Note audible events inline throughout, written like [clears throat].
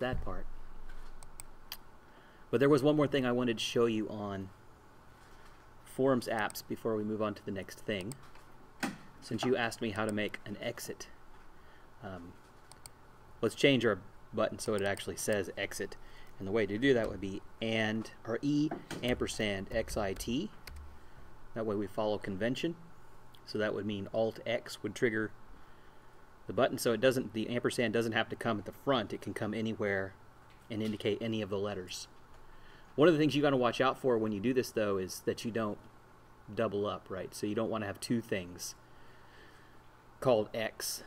that part. But there was one more thing I wanted to show you on Forms apps before we move on to the next thing. Since you asked me how to make an exit, um, let's change our button so it actually says exit. And the way to do that would be and or e ampersand xit. That way we follow convention. So that would mean Alt X would trigger the button so it doesn't the ampersand doesn't have to come at the front. It can come anywhere and indicate any of the letters. One of the things you got to watch out for when you do this though is that you don't double up right? So you don't want to have two things called X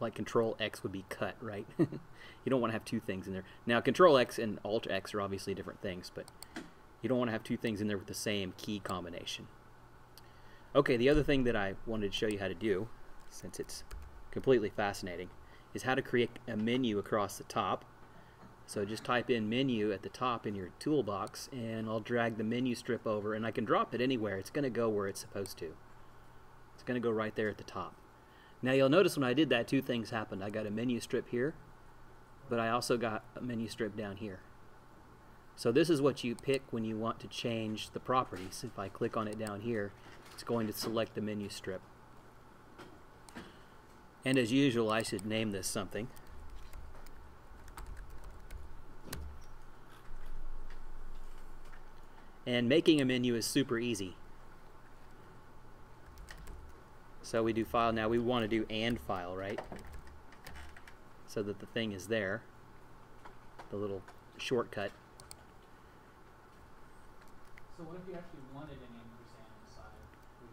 like control X would be cut right? [laughs] You don't want to have two things in there. Now control X and alt X are obviously different things but you don't want to have two things in there with the same key combination. Okay the other thing that I wanted to show you how to do since it's completely fascinating, is how to create a menu across the top. So just type in menu at the top in your toolbox and I'll drag the menu strip over and I can drop it anywhere. It's going to go where it's supposed to. It's going to go right there at the top. Now you'll notice when I did that two things happened. I got a menu strip here, but I also got a menu strip down here. So this is what you pick when you want to change the properties. If I click on it down here, it's going to select the menu strip. And as usual, I should name this something. And making a menu is super easy. So we do file. Now we want to do and file, right? So that the thing is there. The little shortcut. So what if you actually wanted an ampersand inside?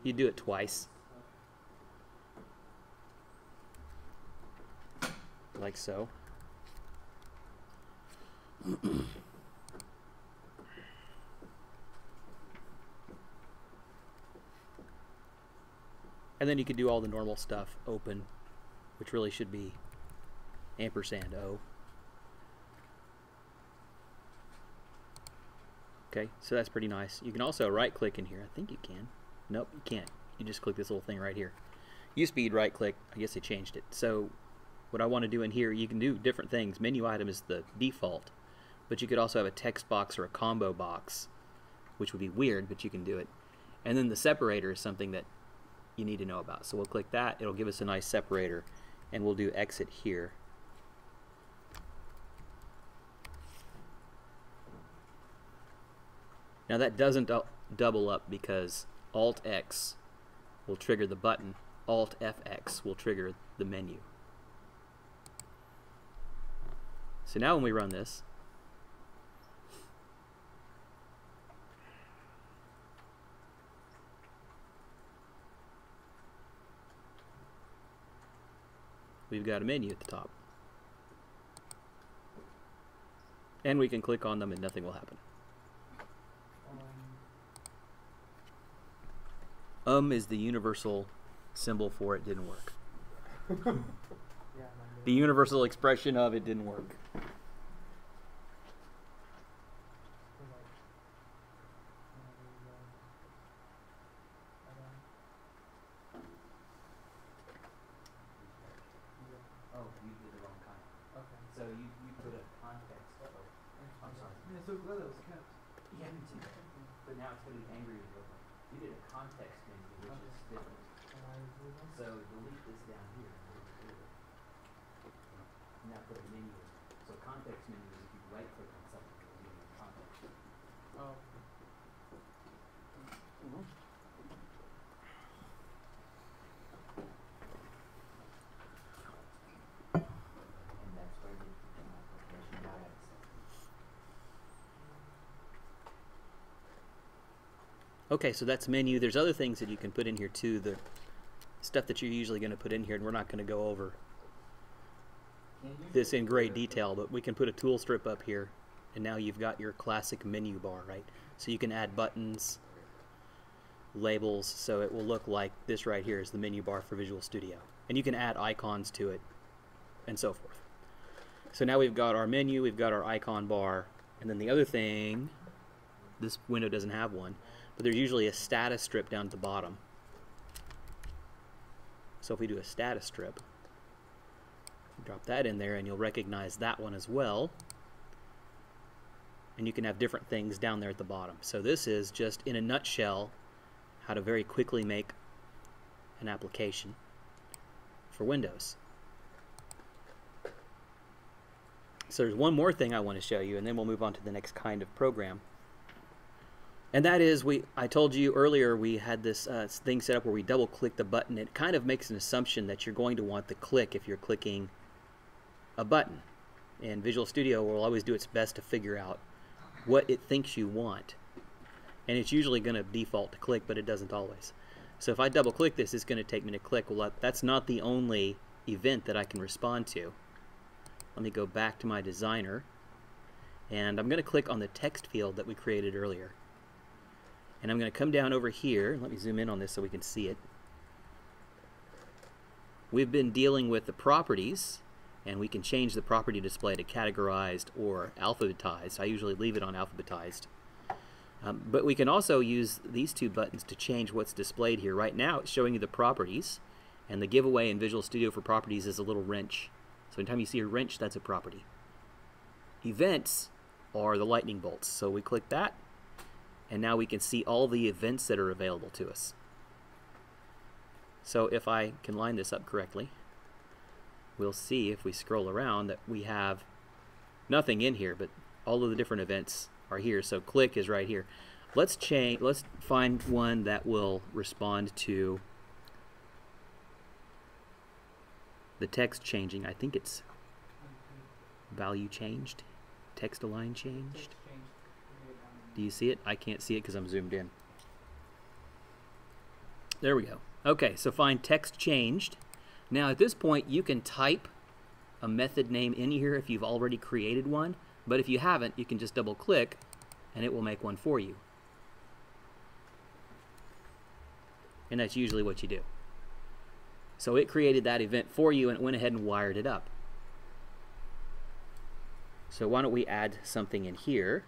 You do it twice. Like so. [clears throat] and then you could do all the normal stuff, open, which really should be ampersand O. Okay, so that's pretty nice. You can also right click in here. I think you can. Nope, you can't. You just click this little thing right here. To be right click. I guess they changed it. So what I want to do in here, you can do different things. Menu item is the default, but you could also have a text box or a combo box, which would be weird, but you can do it. And then the separator is something that you need to know about. So we'll click that, it'll give us a nice separator, and we'll do exit here. Now that doesn't double up because Alt X will trigger the button, Alt FX will trigger the menu. So now when we run this, we've got a menu at the top. And we can click on them and nothing will happen. Um is the universal symbol for it didn't work. [laughs] the universal expression of it didn't work. Okay, so that's menu. There's other things that you can put in here too. The stuff that you're usually going to put in here, and we're not going to go over this in great detail, but we can put a tool strip up here, and now you've got your classic menu bar, right? So you can add buttons, labels, so it will look like this right here is the menu bar for Visual Studio. And you can add icons to it, and so forth. So now we've got our menu, we've got our icon bar, and then the other thing, this window doesn't have one, but there's usually a status strip down at the bottom. So if we do a status strip, Drop that in there and you'll recognize that one as well. And you can have different things down there at the bottom. So this is just in a nutshell how to very quickly make an application for Windows. So there's one more thing I want to show you and then we'll move on to the next kind of program. And that is, we I told you earlier we had this uh, thing set up where we double click the button. It kind of makes an assumption that you're going to want the click if you're clicking a button. And Visual Studio will always do its best to figure out what it thinks you want. And it's usually going to default to click, but it doesn't always. So if I double click this, it's going to take me to click. Well, that's not the only event that I can respond to. Let me go back to my designer. And I'm going to click on the text field that we created earlier. And I'm going to come down over here. Let me zoom in on this so we can see it. We've been dealing with the properties, and we can change the property display to categorized or alphabetized. I usually leave it on alphabetized. Um, but we can also use these two buttons to change what's displayed here. Right now it's showing you the properties, and the giveaway in Visual Studio for properties is a little wrench. So anytime you see a wrench, that's a property. Events are the lightning bolts. So we click that, and now we can see all the events that are available to us. So if I can line this up correctly, we'll see if we scroll around that we have nothing in here, but all of the different events are here. So click is right here. Let's change. Let's find one that will respond to the text changing. I think it's value changed, text align changed. Text change create on- Do you see it? I can't see it because I'm zoomed in. There we go. Okay, so find text changed. Now at this point you can type a method name in here if you've already created one, but if you haven't, you can just double click and it will make one for you. And that's usually what you do. So it created that event for you and it went ahead and wired it up. So why don't we add something in here?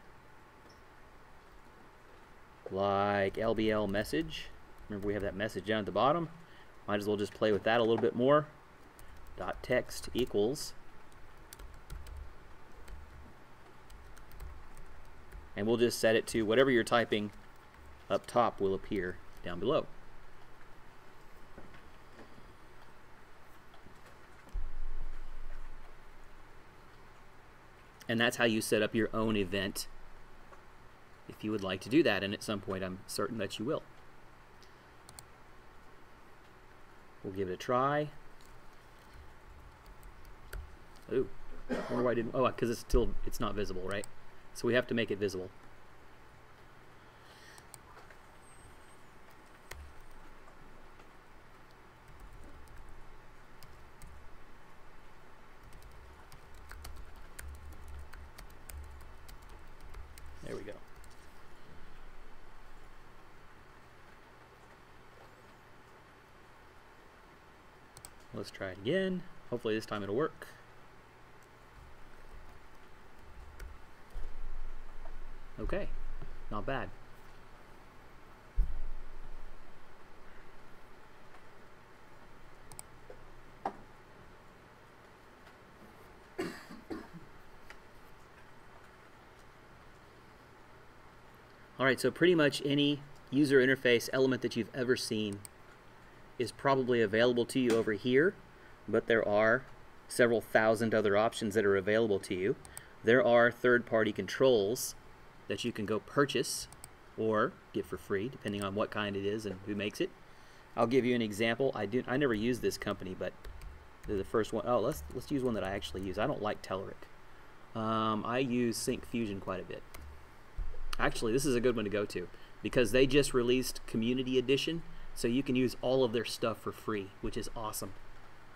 Like LBL message. Remember we have that message down at the bottom. Might as well just play with that a little bit more. Dot text equals. And we'll just set it to whatever you're typing up top will appear down below. And that's how you set up your own event if you would like to do that, and at some point I'm certain that you will. We'll give it a try. Ooh, I wonder why I didn't. Oh, because it's still it's not visible, right? So we have to make it visible. Try it again. Hopefully this time it'll work. Okay, not bad. [coughs] Alright, so pretty much any user interface element that you've ever seen is probably available to you over here, but there are several thousand other options that are available to you. There are third-party controls that you can go purchase or get for free, depending on what kind it is and who makes it. I'll give you an example. I do. I never use this company, but they're the first one. Oh, let's let's use one that I actually use. I don't like Telerik. Um, I use Syncfusion quite a bit. Actually, this is a good one to go to because they just released Community Edition, so you can use all of their stuff for free, which is awesome.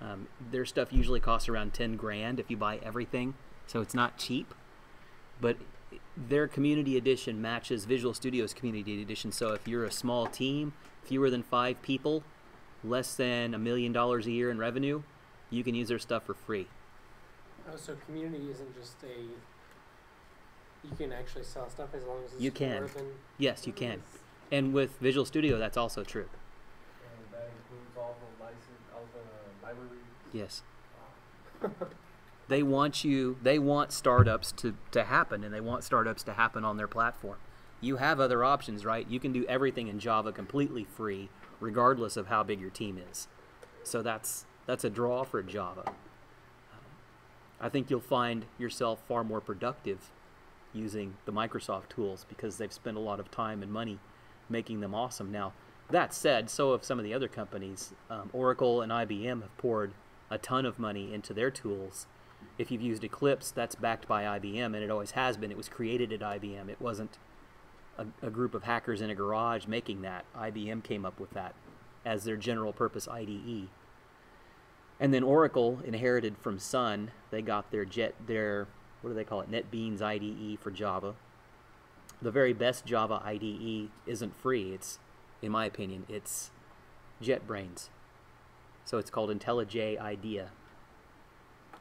Um, their stuff usually costs around 10 grand if you buy everything, so it's not cheap. But their Community Edition matches Visual Studio's Community Edition, so if you're a small team, fewer than five people, less than a million dollars a year in revenue, you can use their stuff for free. Oh, so community isn't just a. You can actually sell stuff as long as it's You can. more than. Yes, you can. And with Visual Studio, that's also true. And that includes all the license, all the libraries. Yes. they want you they want startups to, to happen and they want startups to happen on their platform. You have other options, right? You can do everything in Java completely free, regardless of how big your team is. So that's that's a draw for Java. I think you'll find yourself far more productive using the Microsoft tools because they've spent a lot of time and money making them awesome. Now, that said, so have some of the other companies. Um, Oracle and IBM have poured a ton of money into their tools. If you've used Eclipse, that's backed by IBM, and it always has been. It was created at IBM. It wasn't a, a group of hackers in a garage making that. IBM came up with that as their general purpose IDE. And then Oracle inherited from Sun. They got their Jet, their what do they call it? NetBeans IDE for Java. The very best Java IDE isn't free. It's, in my opinion, it's JetBrains. So it's called IntelliJ IDEA.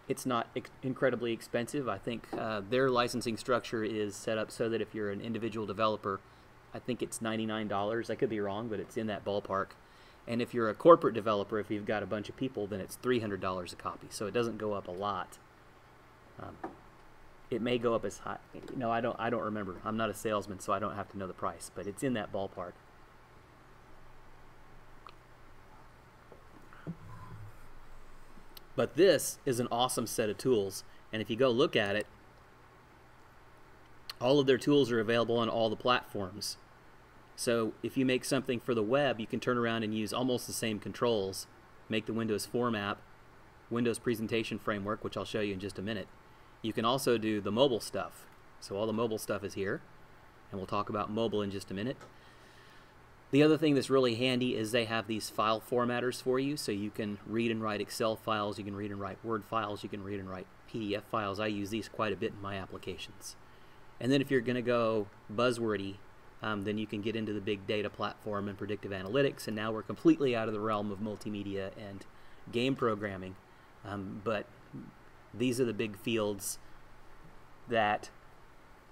It's not ex incredibly expensive. I think uh, their licensing structure is set up so that if you're an individual developer, I think it's $99. I could be wrong, but it's in that ballpark. And if you're a corporate developer, if you've got a bunch of people, then it's $300 a copy. So it doesn't go up a lot. Um, it may go up as high. No, I don't. I don't remember. I'm not a salesman, so I don't have to know the price. But it's in that ballpark. But this is an awesome set of tools, and if you go look at it, all of their tools are available on all the platforms. So if you make something for the web, you can turn around and use almost the same controls, make the Windows Form app, Windows Presentation Framework, which I'll show you in just a minute, you can also do the mobile stuff. So all the mobile stuff is here, and we'll talk about mobile in just a minute. The other thing that's really handy is they have these file formatters for you, so you can read and write Excel files, you can read and write Word files, you can read and write PDF files. I use these quite a bit in my applications. And then if you're going to go buzzwordy, um, then you can get into the big data platform and predictive analytics, and now we're completely out of the realm of multimedia and game programming. Um, but these are the big fields that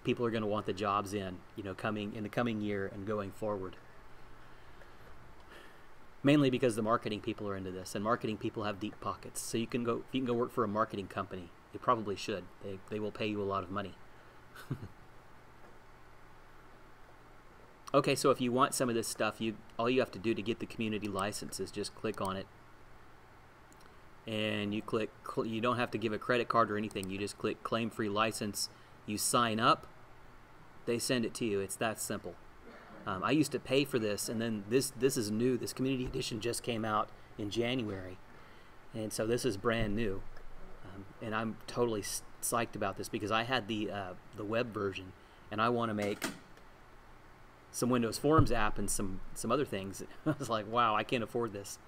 people are going to want the jobs in, you know, coming in the coming year and going forward. Mainly because the marketing people are into this, and marketing people have deep pockets. So you can go, you can go work for a marketing company, you probably should. They they will pay you a lot of money. [laughs] okay, so if you want some of this stuff, you all you have to do to get the community license is just click on it and you click you don't have to give a credit card or anything you just click claim free license you sign up they send it to you it's that simple um, I used to pay for this and then this this is new. This community edition just came out in January and so this is brand new. Um, and I'm totally psyched about this because I had the uh, the web version and I want to make some Windows Forms app and some some other things. [laughs] I was like wow I can't afford this.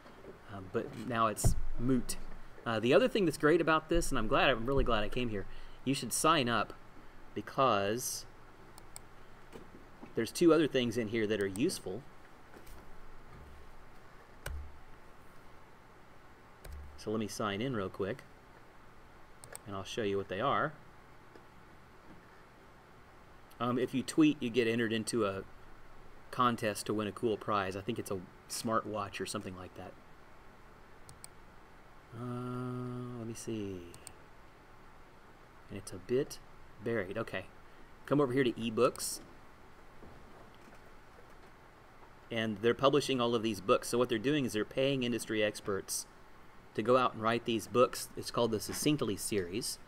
Um, but now it's moot. Uh, the other thing that's great about this, and I'm glad, I'm really glad I came here, you should sign up because there's two other things in here that are useful. So let me sign in real quick, and I'll show you what they are. Um, if you tweet, you get entered into a contest to win a cool prize. I think it's a smartwatch or something like that. Uh, let me see. And it's a bit buried. Okay. Come over here to ebooks. And they're publishing all of these books. So what they're doing is they're paying industry experts to go out and write these books. It's called the Succinctly series.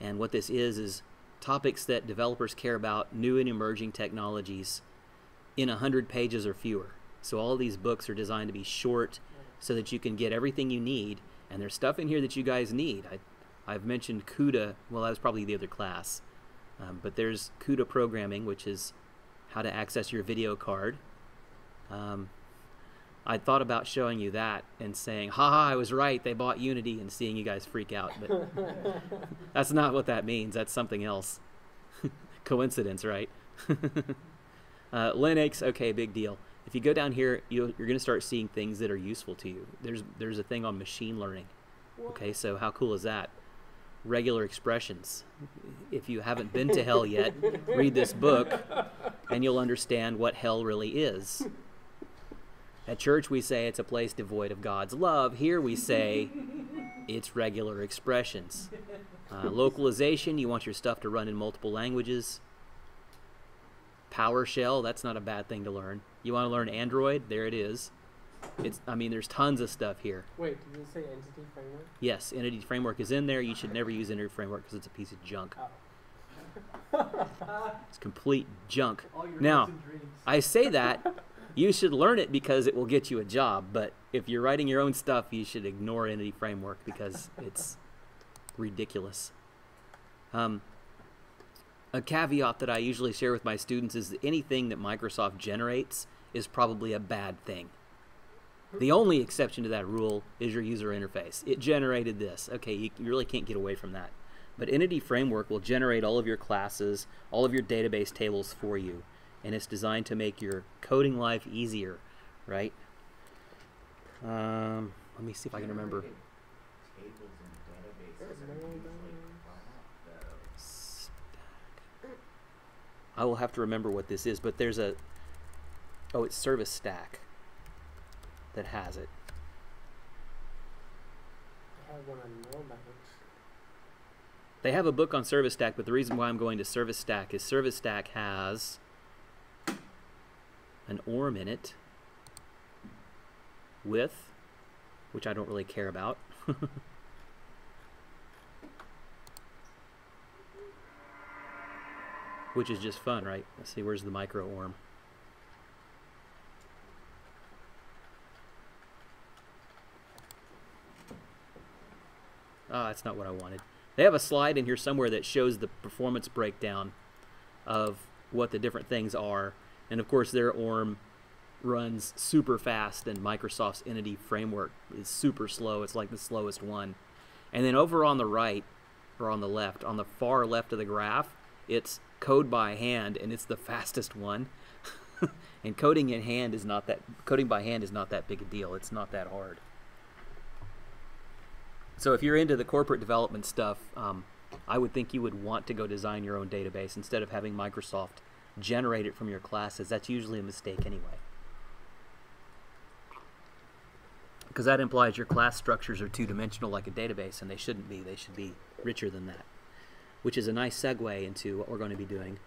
And what this is is topics that developers care about, new and emerging technologies in 100 pages or fewer. So all these books are designed to be short so that you can get everything you need and there's stuff in here that you guys need. I, I've mentioned CUDA. Well, that was probably the other class. Um, but there's CUDA programming, which is how to access your video card. Um, I thought about showing you that and saying, haha, I was right, they bought Unity, and seeing you guys freak out. But [laughs] that's not what that means. That's something else. [laughs] Coincidence, right? [laughs] uh, Linux, okay, big deal if you go down here, you are going to start seeing things that are useful to you. There's there's a thing on machine learning. Okay, so how cool is that? Regular expressions. If you haven't been to hell yet, read this book, and you'll understand what hell really is. At church, we say it's a place devoid of God's love. Here, we say it's regular expressions. Uh, localization, you want your stuff to run in multiple languages. PowerShell, that's not a bad thing to learn. You want to learn Android? There it is. It's, I mean, there's tons of stuff here. Wait, did you say entity framework? Yes, Entity Framework is in there. You should never use Entity Framework because it's a piece of junk. Oh. It's complete junk. Now. I say that you should learn it because it will get you a job, but if you're writing your own stuff, you should ignore Entity Framework because [laughs] it's ridiculous. Um, a caveat that I usually share with my students is that anything that Microsoft generates is probably a bad thing. The only exception to that rule is your user interface. It generated this. Okay, you, you really can't get away from that. But Entity Framework will generate all of your classes, all of your database tables for you, and it's designed to make your coding life easier, right? Um, let me see if I can remember. I will have to remember what this is, but there's a. Oh, it's ServiceStack that has it. They have a book on ServiceStack, but the reason why I'm going to ServiceStack is ServiceStack has an ORM in it with, which I don't really care about. [laughs] which is just fun, right? Let's see, where's the micro ORM? Ah, that's not what I wanted. They have a slide in here somewhere that shows the performance breakdown of what the different things are. And of course, their ORM runs super fast, and Microsoft's Entity Framework is super slow. It's like the slowest one. And then over on the right, or on the left, on the far left of the graph, it's code by hand, and it's the [laughs] fastest one. [laughs] and coding in hand is not that coding by hand is not that big a deal. It's not that hard. So if you're into the corporate development stuff, um, I would think you would want to go design your own database instead of having Microsoft generate it from your classes. That's usually a mistake anyway. Because that implies your class structures are two-dimensional like a database, and they shouldn't be. They should be richer than that. Which is a nice segue into what we're going to be doing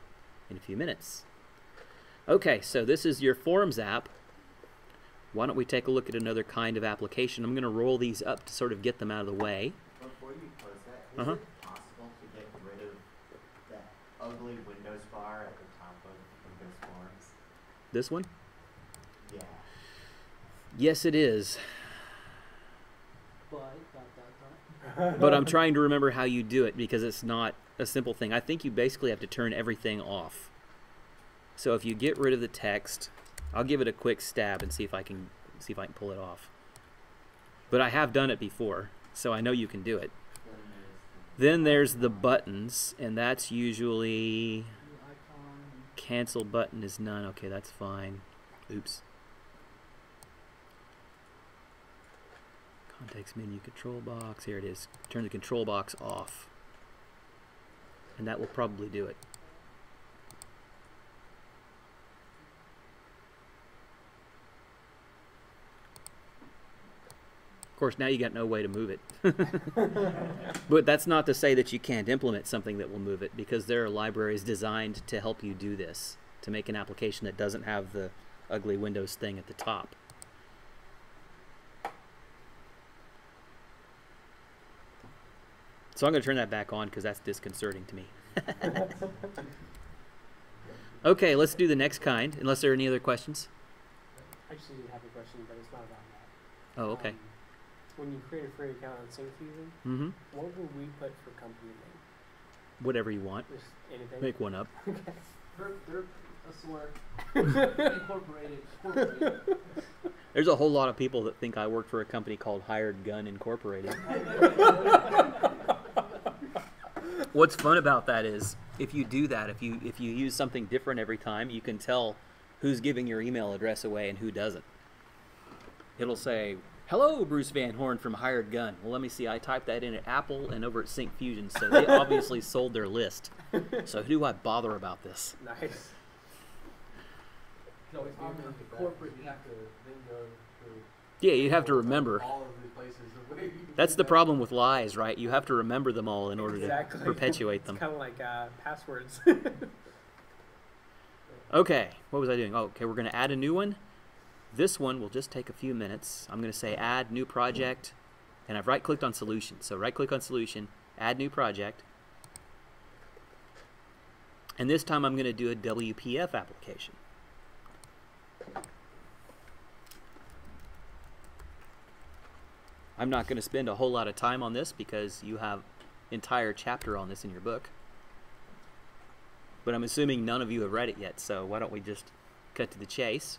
in a few minutes. Okay, so this is your Forms app. Why don't we take a look at another kind of application? I'm going to roll these up to sort of get them out of the way. Before you close that, is Uh-huh. it possible to get rid of that ugly Windows bar at the top of Windows Forms? This one? Yeah. Yes, it is. [laughs] [laughs] But, I'm trying to remember how you do it because it's not a simple thing. I think you basically have to turn everything off. So if you get rid of the text, I'll give it a quick stab and see if I can see if I can pull it off. But I have done it before, so I know you can do it. Then there's the Then there's the buttons, and that's usually The icon. Cancel button is none. Okay, that's fine. Oops. Context menu control box. Here it is. Turn the control box off. And that will probably do it. Of course, now you got no way to move it. [laughs] but that's not to say that you can't implement something that will move it, because there are libraries designed to help you do this, to make an application that doesn't have the ugly Windows thing at the top. So I'm going to turn that back on because that's disconcerting to me. [laughs] okay, let's do the next kind, unless there are any other questions. I actually have a question, but it's not about that. Oh, okay. Um, when you create a free account on Syncfusion, Mm-hmm. what would we put for company name? Whatever you want. Just anything? Make one up. They're, they're a slur. [laughs] Incorporated. Incorporated. There's a whole lot of people that think I work for a company called Hired Gun Incorporated. What's fun about that is if you do that, if you if you use something different every time, you can tell who's giving your email address away and who doesn't. It'll say, "Hello, Bruce Van Horn from Hired Gun." Well, let me see. I typed that in at Apple and over at Syncfusion, so they [laughs] obviously sold their list. So who do I bother about this? nice. can always be On the corporate you have to then go through Yeah, you'd have to remember. all of the places of where you [laughs] That's the problem with lies, right? You have to remember them all in order Exactly. to perpetuate them. [laughs] Kind of like uh, passwords. Okay, what was I doing? Oh, okay, we're going to add a new one. This one will just take a few minutes. I'm going to say add new project, and I've right clicked on solution. So right click on solution, add new project. And this time I'm going to do a WPF application. I'm not going to spend a whole lot of time on this because you have entire chapter on this in your book. But I'm assuming none of you have read it yet, so why don't we just cut to the chase?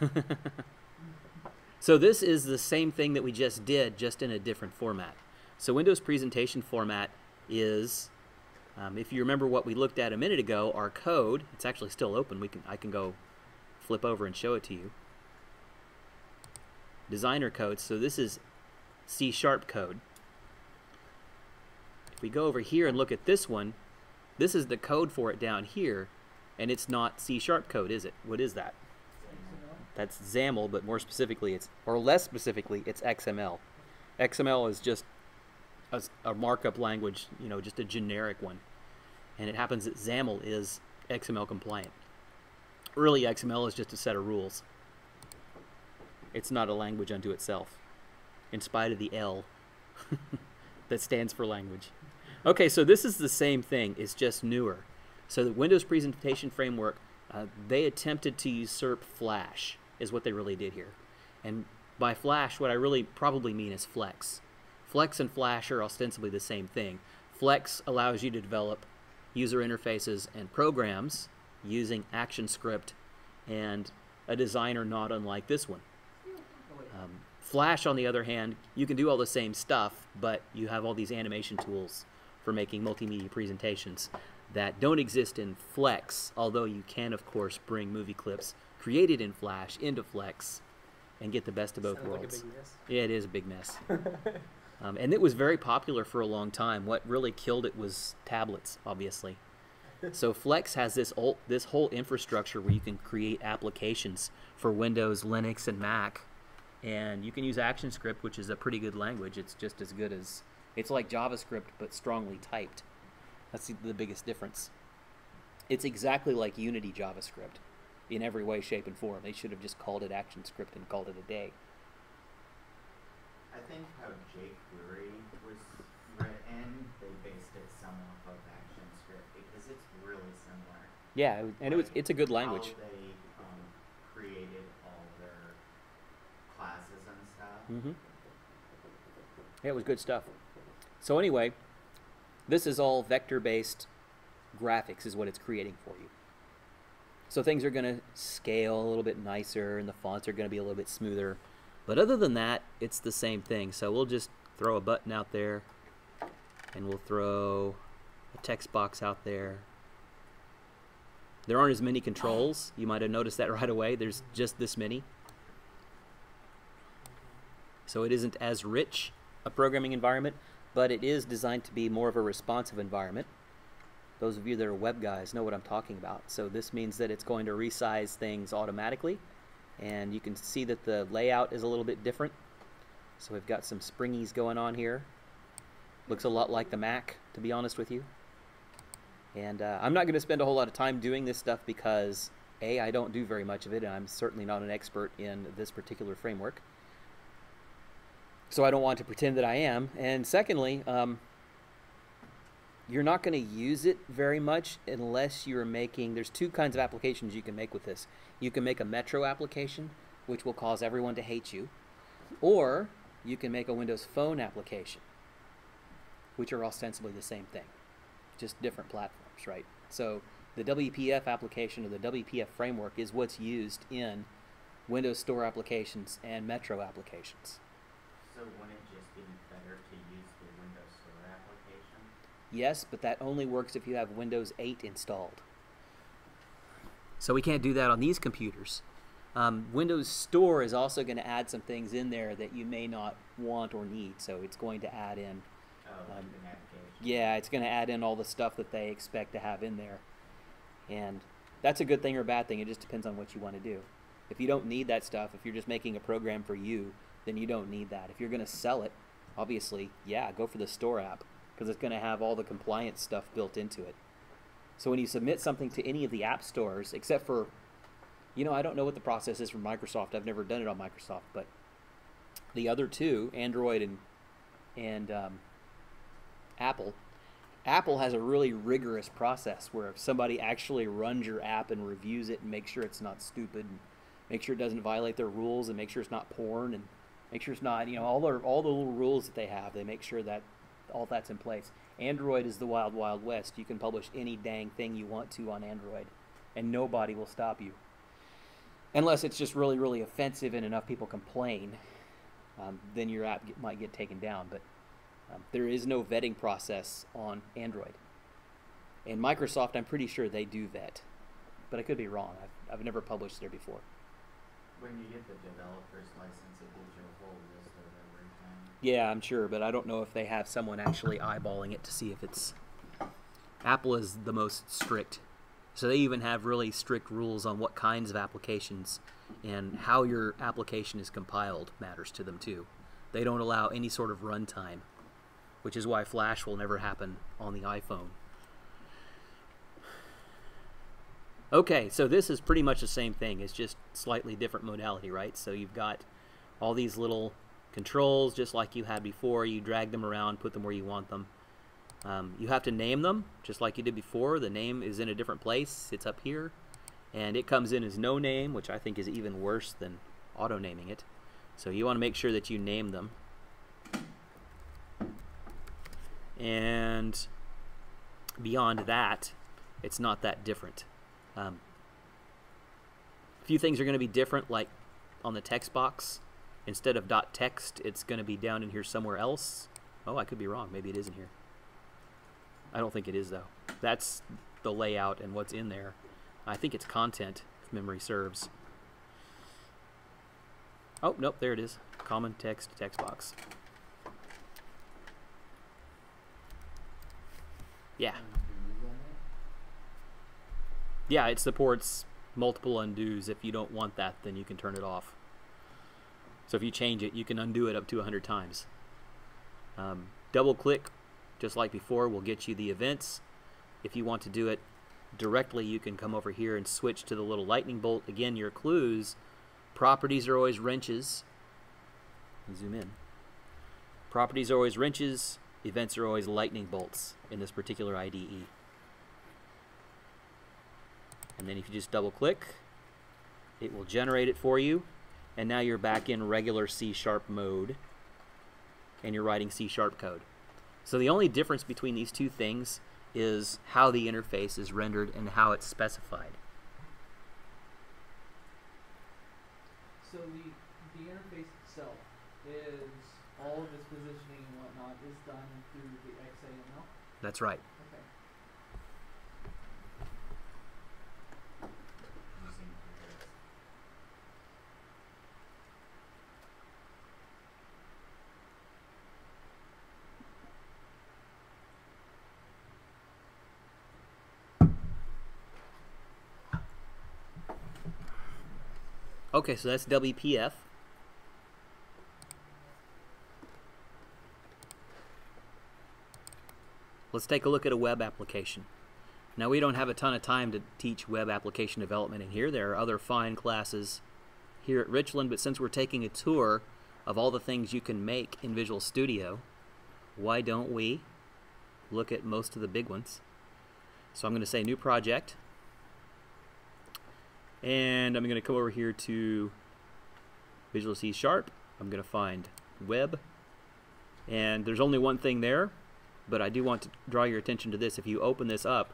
[laughs] so this is the same thing that we just did, just in a different format. So Windows presentation format is, um, if you remember what we looked at a minute ago, our code. It's actually still open. We can I can go flip over and show it to you. Designer code. So this is C sharp code. If we go over here and look at this one, this is the code for it down here, and it's not C sharp code, is it? What is that? That's XAML, but more specifically, it's or less specifically, it's XML. XML is just a markup language, you know, just a generic one, and it happens that XAML is XML compliant. Really, XML is just a set of rules. It's not a language unto itself, in spite of the L [laughs] that stands for language. Okay, so this is the same thing. It's just newer. So the Windows Presentation Framework, uh, they attempted to usurp Flash, is what they really did here. And by Flash, what I really probably mean is Flex. Flex and Flash are ostensibly the same thing. Flex allows you to develop user interfaces and programs using ActionScript and a designer not unlike this one. Um, Flash, on the other hand, you can do all the same stuff, but you have all these animation tools for making multimedia presentations that don't exist in Flex, although you can, of course, bring movie clips created in Flash into Flex and get the best of both Sounds like worlds. mess. Yeah, it is a big mess. [laughs] Um, and it was very popular for a long time. What really killed it was tablets, obviously. So [laughs] Flex has this whole, this whole infrastructure where you can create applications for Windows, Linux, and Mac, and you can use ActionScript, which is a pretty good language. It's just as good as it's like JavaScript but strongly typed. That's the, the biggest difference. It's exactly like Unity JavaScript in every way, shape, and form. They should have just called it ActionScript and called it a day. I think how Jake jQuery was written, they based it some off of ActionScript because it's really similar. Yeah, and it was it's a good language. How they um, created all their classes and stuff. Mm-hmm. Yeah, it was good stuff. So anyway, this is all vector-based graphics is what it's creating for you. So things are going to scale a little bit nicer and the fonts are going to be a little bit smoother. But other than that, it's the same thing. So we'll just throw a button out there and we'll throw a text box out there. There aren't as many controls. You might have noticed that [laughs] right away. There's just this many. So it isn't as rich a programming environment, but it is designed to be more of a responsive environment. Those of you that are web guys know what I'm talking about. So this means that it's going to resize things automatically, and you can see that the layout is a little bit different. So we've got some springies going on here. Looks a lot like the Mac, to be honest with you. And uh, I'm not going to spend a whole lot of time doing this stuff because A, I don't do very much of it, and I'm certainly not an expert in this particular framework. So I don't want to pretend that I am. And secondly, um, you're not going to use it very much unless you're making. There's two kinds of applications you can make with this. You can make a Metro application, which will cause everyone to hate you, or you can make a Windows Phone application, which are ostensibly the same thing, just different platforms, right? So the WPF application or the WPF framework is what's used in Windows Store applications and Metro applications. So wouldn't it just be better to use the Windows Store application? Yes, but that only works if you have Windows 8 installed. So we can't do that on these computers. Um, Windows Store is also going to add some things in there that you may not want or need. So it's going to add in, Oh, like Um, the navigation. yeah, it's going to add in all the stuff that they expect to have in there. And that's a good thing or a bad thing. It just depends on what you want to do. If you don't need that stuff, if you're just making a program for you, then you don't need that. If you're going to sell it, obviously, yeah, go for the store app because it's going to have all the compliance stuff built into it. So when you submit something to any of the app stores, except for, you know, I don't know what the process is for Microsoft. I've never done it on Microsoft, but the other two, Android and and um, Apple, Apple has a really rigorous process where if somebody actually runs your app and reviews it and makes sure it's not stupid and make sure it doesn't violate their rules and make sure it's not porn and make sure it's not you know all the all the little rules that they have they make sure that all that's in place. Android is the wild wild west. You can publish any dang thing you want to on android and nobody will stop you. Unless it's just really really offensive and enough people complain um, then your app get, might get taken down. But um, there is no vetting process on android. And microsoft i'm pretty sure they do vet but i could be wrong. I've, I've never published there before. When you get the developer's license, it you a whole list of everything. Yeah, I'm sure, but I don't know if they have someone actually eyeballing it to see if it's. Apple is the most strict. So they even have really strict rules on what kinds of applications and how your application is compiled matters to them too. They don't allow any sort of runtime, which is why Flash will never happen on the iPhone. Okay, so this is pretty much the same thing. It's just slightly different modality, right? So you've got all these little controls just like you had before. You drag them around, put them where you want them. Um, you have to name them just like you did before. The name is in a different place. It's up here. And it comes in as no name, which I think is even worse than auto naming it. So you want to make sure that you name them. And beyond that, it's not that different. Um, a few things are going to be different, like on the text box, instead of dot text, it's going to be down in here somewhere else. Oh, I could be wrong. Maybe it is in here. I don't think it is, though. That's the layout and what's in there. I think it's content, if memory serves. Oh, nope, there it is. Common text text box. Yeah. Yeah, it supports multiple undos. If you don't want that, then you can turn it off. So if you change it, you can undo it up to 100 times. Um, double click, just like before, will get you the events. If you want to do it directly, you can come over here and switch to the little lightning bolt. Again, your clues, properties are always wrenches. Zoom in. Properties are always wrenches, events are always lightning bolts in this particular IDE. And then if you just double click, it will generate it for you. And now you're back in regular C sharp mode and you're writing C sharp code. So the only difference between these two things is how the interface is rendered and how it's specified. So the, the interface itself is, all of its positioning and whatnot is done through the XAML? That's right. Okay. Using this. Okay, so that's WPF. Let's take a look at a web application. Now, we don't have a ton of time to teach web application development in here. There are other fine classes here at Richland, but since we're taking a tour of all the things you can make in Visual Studio, why don't we look at most of the big ones? So I'm going to say new project. And I'm going to come over here to Visual C Sharp. I'm going to find web. And there's only one thing there, but I do want to draw your attention to this. If you open this up,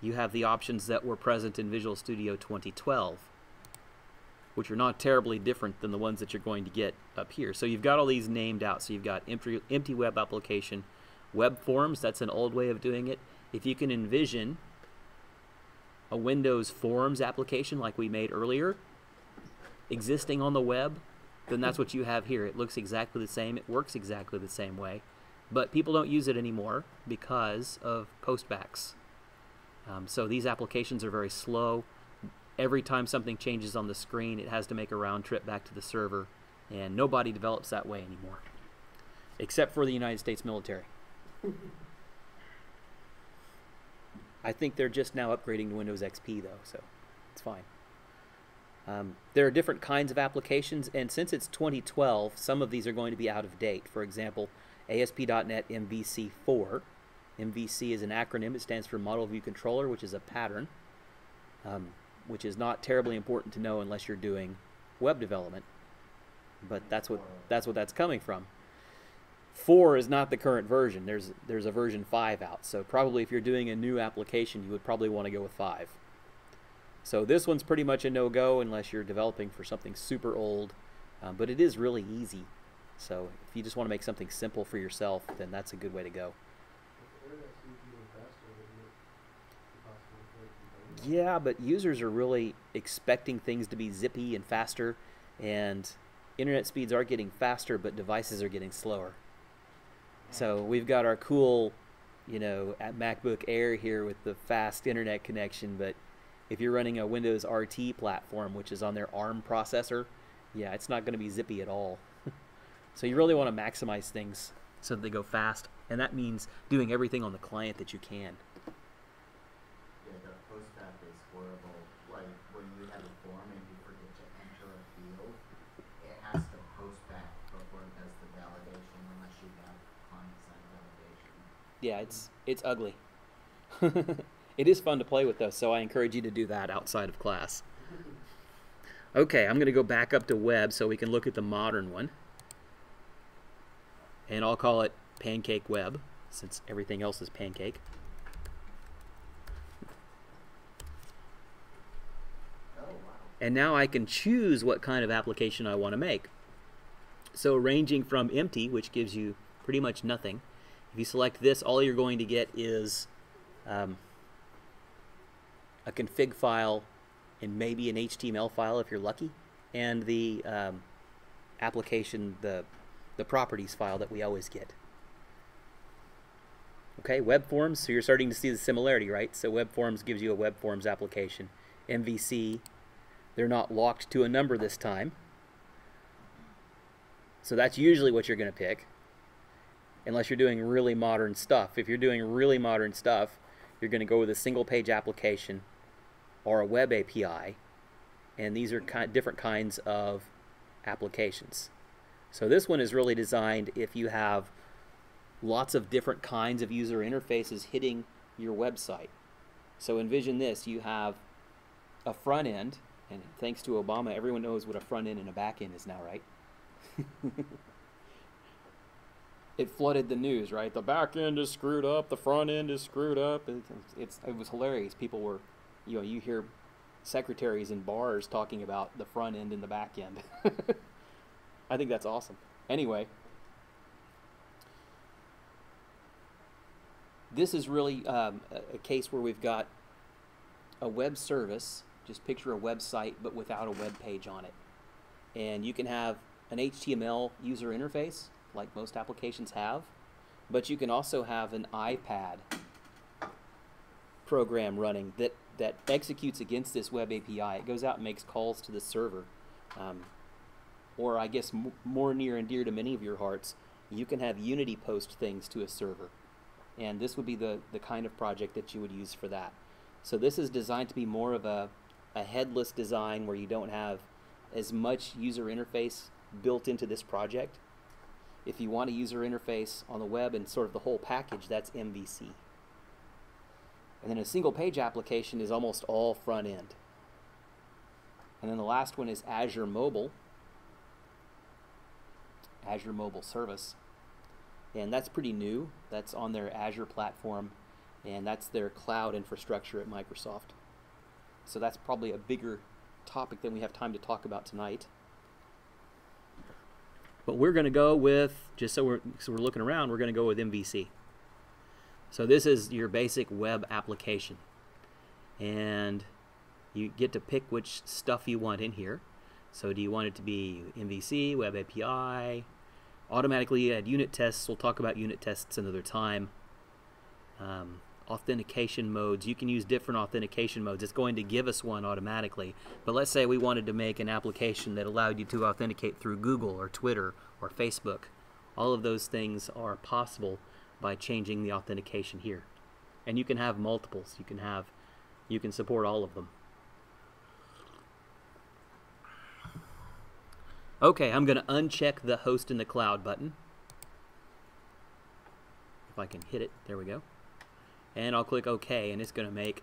you have the options that were present in Visual Studio 2012, which are not terribly different than the ones that you're going to get up here. So you've got all these named out. So you've got empty, empty web application, web forms, that's an old way of doing it. If you can envision a Windows Forms application like we made earlier existing on the web, then that's what you have here. It looks exactly the same, it works exactly the same way, but people don't use it anymore because of postbacks. Um, so these applications are very slow. Every time something changes on the screen, it has to make a round trip back to the server and nobody develops that way anymore, except for the United States military. I think they're just now upgrading to Windows XP though, so it's fine. Um, there are different kinds of applications, and since it's 2012, some of these are going to be out of date. For example, ASP.NET MVC4. MVC is an acronym, it stands for Model View Controller, which is a pattern, um, which is not terribly important to know unless you're doing web development. But that's what that's what that's coming from. Four is not the current version. There's there's a version five out. So probably if you're doing a new application, you would probably want to go with five. So this one's pretty much a no-go unless you're developing for something super old, um, but it is really easy. So if you just want to make something simple for yourself, then that's a good way to go. Yeah, but users are really expecting things to be zippy and faster, and internet speeds are getting faster, but devices are getting slower. So we've got our cool, you know, at MacBook Air here with the fast internet connection, but if you're running a Windows RT platform, which is on their ARM processor, yeah, it's not going to be zippy at all. [laughs] so you really want to maximize things so that they go fast, and that means doing everything on the client that you can. Yeah, the post back is horrible. Like when you have a form and you forget to enter a field, it has to post back before it does the validation unless you have client side validation. Yeah, it's it's ugly. [laughs] it is fun to play with though, so I encourage you to do that outside of class. Okay, I'm going to go back up to web so we can look at the modern one. And I'll call it Pancake Web since everything else is Pancake. And now I can choose what kind of application I want to make. So ranging from empty, which gives you pretty much nothing. If you select this, all you're going to get is um, a config file and maybe an HTML file if you're lucky, and the um, application, the, the properties file that we always get. Okay, web forms, so you're starting to see the similarity, right? So web forms gives you a web forms application. MVC, they're not locked to a number this time. So that's usually what you're going to pick, unless you're doing really modern stuff. If you're doing really modern stuff, you're going to go with a single page application or a web API, and these are kind different kinds of applications. So this one is really designed if you have lots of different kinds of user interfaces hitting your website. So envision this, you have a front end, and thanks to Obama, everyone knows what a front end and a back end is now, right? [laughs] it flooded the news, right? The back end is screwed up, the front end is screwed up. It's, it's, it was hilarious. People were, you know, you hear secretaries in bars talking about the front end and the back end. [laughs] I think that's awesome. Anyway, this is really um, a case where we've got a web service. Just picture a website, but without a web page on it. And you can have an HTML user interface, like most applications have, but you can also have an iPad program running that, that executes against this web API. It goes out and makes calls to the server. Um, or I guess more near and dear to many of your hearts, you can have Unity post things to a server. And this would be the, the kind of project that you would use for that. So this is designed to be more of a, a headless design where you don't have as much user interface built into this project. If you want a user interface on the web and sort of the whole package, that's MVC. And then a single page application is almost all front end. And then the last one is Azure Mobile. Azure Mobile Service. And that's pretty new. That's on their Azure platform, and that's their cloud infrastructure at Microsoft. So that's probably a bigger topic than we have time to talk about tonight. But we're going to go with, just so we're, so we're looking around, we're going to go with MVC. So this is your basic web application. And you get to pick which stuff you want in here. So do you want it to be MVC, Web API, automatically add unit tests? We'll talk about unit tests another time. Um, authentication modes. You can use different authentication modes. It's going to give us one automatically. But let's say we wanted to make an application that allowed you to authenticate through Google or Twitter or Facebook. All of those things are possible by changing the authentication here. And you can have multiples. You can have you can support all of them. Okay, I'm going to uncheck the host in the cloud button. If I can hit it, there we go. And I'll click OK, and it's going to make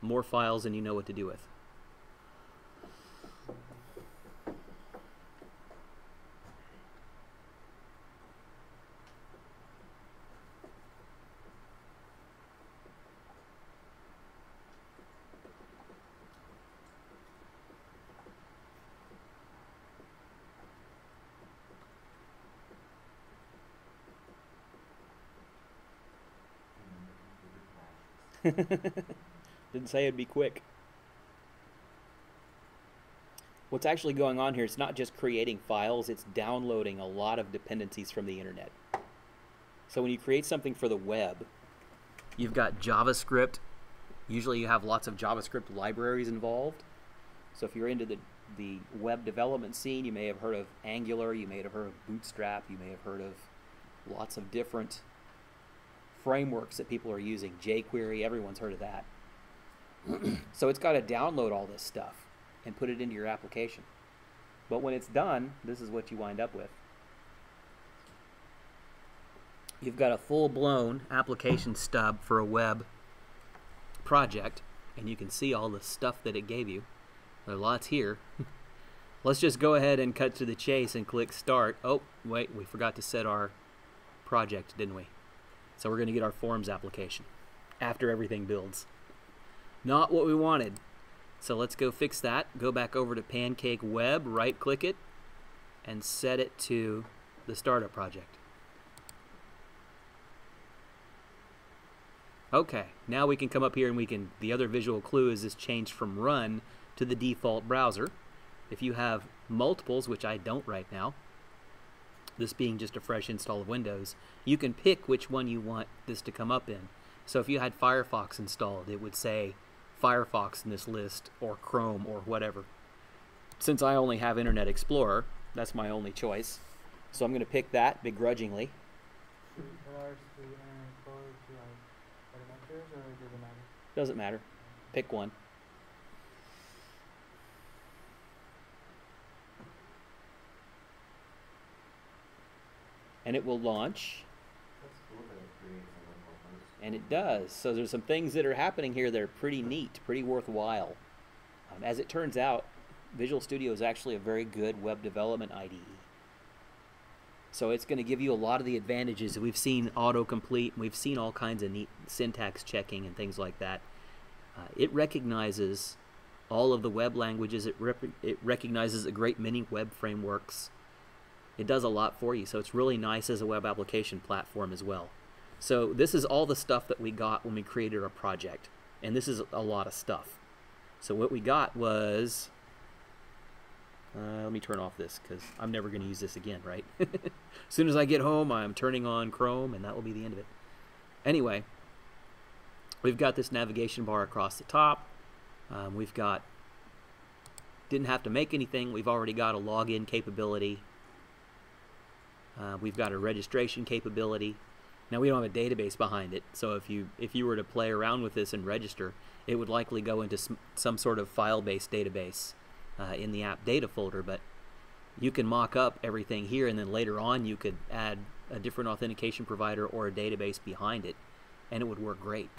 more files than you know what to do with. [laughs] Didn't say it'd be quick. What's actually going on here, it's not just creating files, it's downloading a lot of dependencies from the internet. So when you create something for the web, you've got JavaScript. Usually you have lots of JavaScript libraries involved. So if you're into the, the web development scene, you may have heard of Angular, you may have heard of Bootstrap, you may have heard of lots of different frameworks that people are using. jQuery, everyone's heard of that. [clears throat] so it's got to download all this stuff and put it into your application. But when it's done, this is what you wind up with. You've got a full blown application stub for a web project, and you can see all the stuff that it gave you. There are lots here. [laughs] Let's just go ahead and cut to the chase and click start. Oh, wait, we forgot to set our project, didn't we? So we're going to get our forms application after everything builds. Not what we wanted. So let's go fix that. Go back over to Pancake Web, right click it, and set it to the startup project. Okay, now we can come up here and we can, the other visual clue is this changed from run to the default browser. If you have multiples, which I don't right now, this being just a fresh install of Windows, you can pick which one you want this to come up in. So if you had Firefox installed, it would say Firefox in this list, or Chrome, or whatever. Since I only have Internet Explorer, that's my only choice. So I'm going to pick that begrudgingly. Doesn't matter. Pick one. And it will launch, and it does. So there's some things that are happening here that are pretty neat, pretty worthwhile. Um, as it turns out, Visual Studio is actually a very good web development IDE. So it's going to give you a lot of the advantages. We've seen autocomplete, we've seen all kinds of neat syntax checking and things like that. Uh, it recognizes all of the web languages. It, it recognizes a great many web frameworks. It does a lot for you. So it's really nice as a web application platform as well. So this is all the stuff that we got when we created our project. And this is a lot of stuff. So what we got was uh, let me turn off this because I'm never going to use this again, right? [laughs] as soon as I get home, I'm turning on Chrome, and that will be the end of it. Anyway, we've got this navigation bar across the top. Um, we've got, didn't have to make anything. We've already got a login capability. Uh, we've got a registration capability. Now we don't have a database behind it, so if you if you were to play around with this and register, it would likely go into some, some sort of file-based database uh, in the app data folder, but you can mock up everything here and then later on you could add a different authentication provider or a database behind it and it would work great.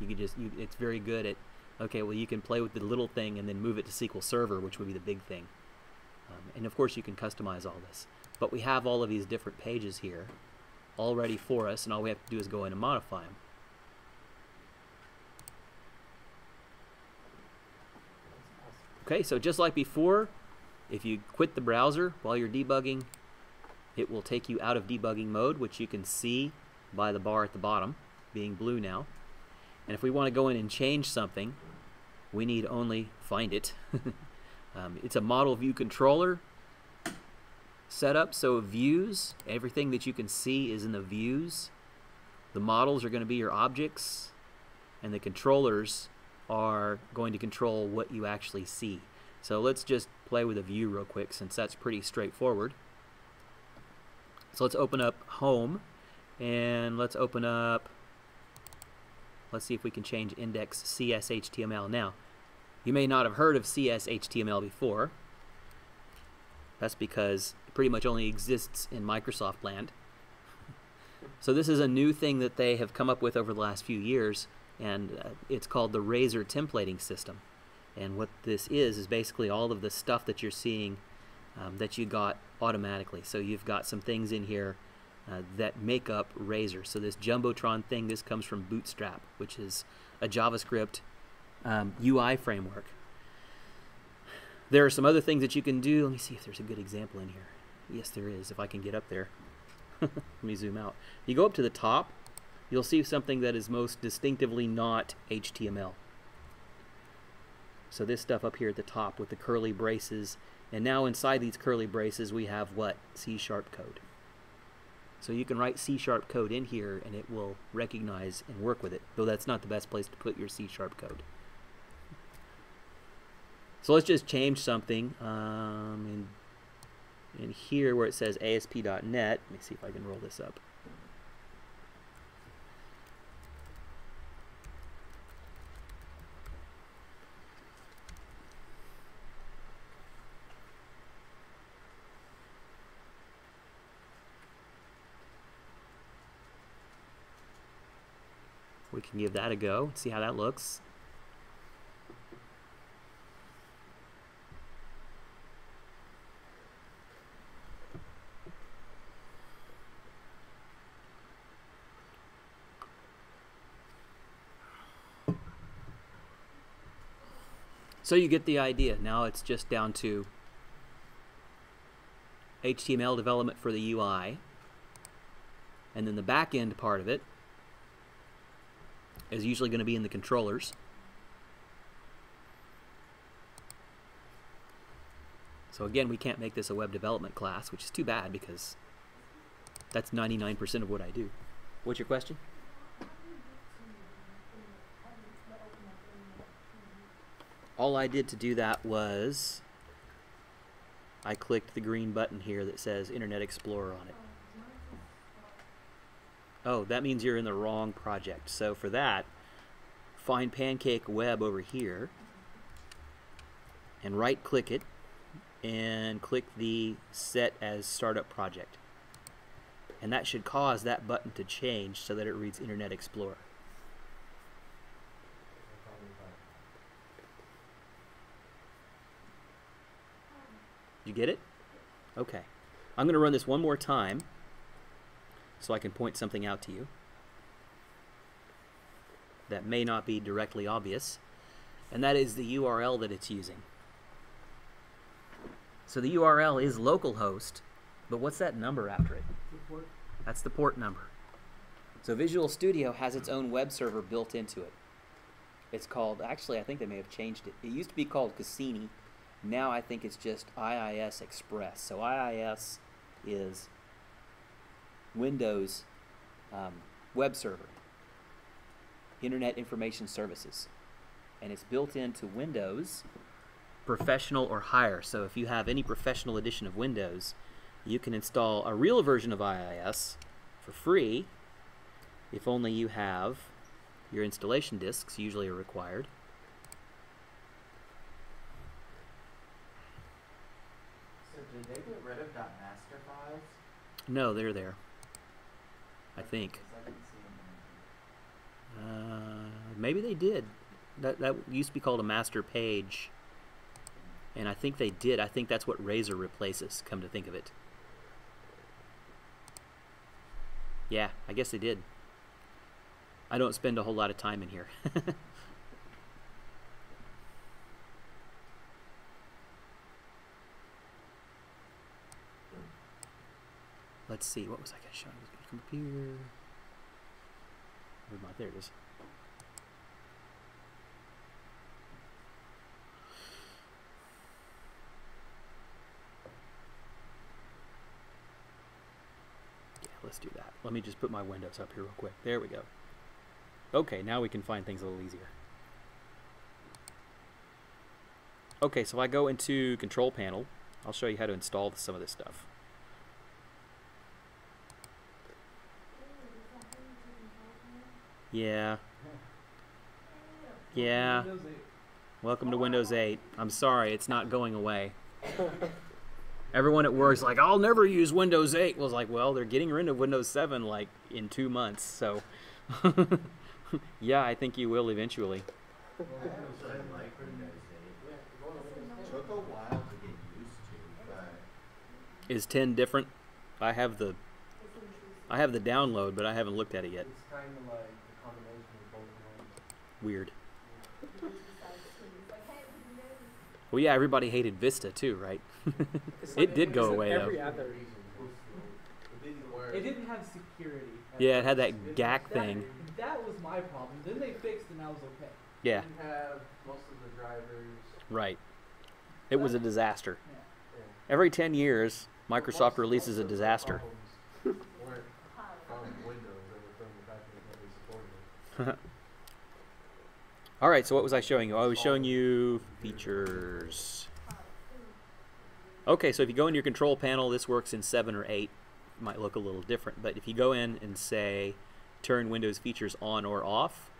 You could just, you, it's very good at, okay, well you can play with the little thing and then move it to SQL Server, which would be the big thing. Um, and of course you can customize all this. But we have all of these different pages here all ready for us and all we have to do is go in and modify them. Okay, so just like before, if you quit the browser while you're debugging, it will take you out of debugging mode, which you can see by the bar at the bottom, being blue now. And if we want to go in and change something, we need only find it. [laughs] um, it's a model view controller setup, so views, everything that you can see is in the views. The models are going to be your objects. and the controllers are going to control what you actually see. So let's just play with a view real quick since that's pretty straightforward. So let's open up home and let's open up let's see if we can change index CSHTML. Now, you may not have heard of CSHTML before. That's because pretty much only exists in Microsoft land. So this is a new thing that they have come up with over the last few years, and uh, it's called the Razor templating system. And what this is is basically all of the stuff that you're seeing um, that you got automatically. So you've got some things in here uh, that make up Razor. So this Jumbotron thing, this comes from Bootstrap, which is a JavaScript um, UI framework. There are some other things that you can do. Let me see if there's a good example in here. Yes, there is, if I can get up there. [laughs] Let me zoom out. You go up to the top, you'll see something that is most distinctively not HTML. So this stuff up here at the top with the curly braces, and now inside these curly braces we have what? C-sharp code. So you can write C-sharp code in here and it will recognize and work with it, though that's not the best place to put your C-sharp code. So let's just change something um, in here where it says ASP.NET. Let me see if I can roll this up. We can give that a go, see how that looks. So you get the idea. Now it's just down to HTML development for the UI. And then the back end part of it is usually going to be in the controllers. So again, we can't make this a web development class, which is too bad because that's 99% of what I do. What's your question? All I did to do that was I clicked the green button here that says Internet Explorer on it. Oh, that means you're in the wrong project. So for that, find Pancake Web over here and right click it and click the set as startup project. And that should cause that button to change so that it reads Internet Explorer. You get it? Okay. I'm going to run this one more time so I can point something out to you that may not be directly obvious, and that is the URL that it's using. So the URL is localhost, but what's that number after it? Report. That's the port number. So Visual Studio has its own web server built into it. It's called, actually, I think they may have changed it. It used to be called Cassini. Now I think it's just IIS Express. So IIS is Windows um, web server, Internet Information Services. And it's built into Windows Professional or higher. So if you have any professional edition of Windows, you can install a real version of IIS for free if only you have your installation disks, usually are required. So did they get rid of .master files? No, they're there. I think. 'Cause I didn't see them in Uh, maybe they did. That that used to be called a master page, and I think they did. I think that's what Razor replaces. Come to think of it. Yeah, I guess they did. I don't spend a whole lot of time in here. [laughs] Let's see. What was I going to show you? Come up here. Where'd my- There it is. Yeah, let's do that. Let me just put my windows up here real quick. There we go. Okay, now we can find things a little easier. Okay, so if I go into control panel, I'll show you how to install some of this stuff. Yeah, Yeah. Welcome to Windows 8. I'm sorry, it's not going away. [laughs] Everyone at work's like, I'll never use Windows 8. Well, it's like, well, they're getting rid of Windows 7 like in two months, so [laughs] yeah, I think you will eventually. Well, I actually like Windows 8. Took a while to get used to, Is 10 different? I have the I have the download, but I haven't looked at it yet. It's kind of like a combination of both of them. Weird. Well, yeah, everybody hated Vista too, right? [laughs] It did go away, though. Every. It didn't have security. Yeah, it had that It- UAC thing. That was my problem. Then they fixed and I was okay. Yeah, Didn't have most of the drivers. right. It was a disaster. Yeah. Yeah. Every 10 years, Microsoft releases a disaster. [laughs] weren't from Windows, they were from the fact that they supported it. All right, so what was I showing you? I was showing you features. Okay, so if you go in your control panel, this works in 7 or 8. It might look a little different, but if you go in and say turn Windows features on or off,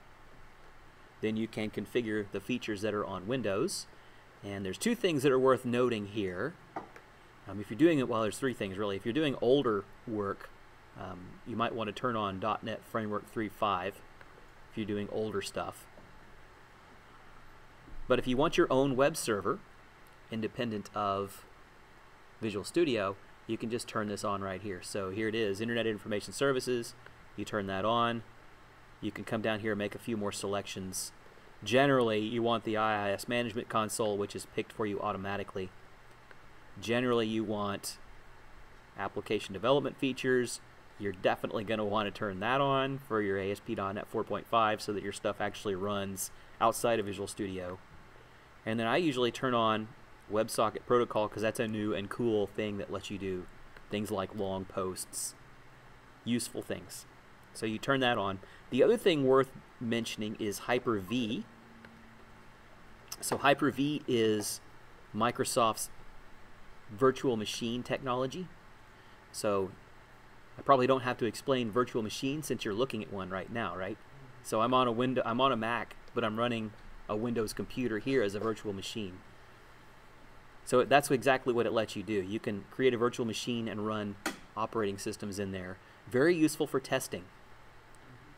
then you can configure the features that are on Windows. And there's two things that are worth noting here. Um, if you're doing it, well, there's three things really. If you're doing older work, um, you might want to turn on .NET Framework 3.5 if you're doing older stuff. But if you want your own web server, independent of Visual Studio, you can just turn this on right here. So here it is, Internet Information Services. You turn that on. You can come down here and make a few more selections. Generally, you want the IIS Management Console, which is picked for you automatically. Generally, you want application development features. You're definitely going to want to turn that on for your ASP.NET 4.5 so that your stuff actually runs outside of Visual Studio. And then I usually turn on WebSocket Protocol because that's a new and cool thing that lets you do things like long posts, useful things. So you turn that on. The other thing worth mentioning is Hyper-V. So Hyper-V is Microsoft's virtual machine technology. So I probably don't have to explain virtual machine since you're looking at one right now, right? So I'm on a window I'm on a Mac, but I'm running a Windows computer here as a virtual machine. So that's exactly what it lets you do. You can create a virtual machine and run operating systems in there. Very useful for testing.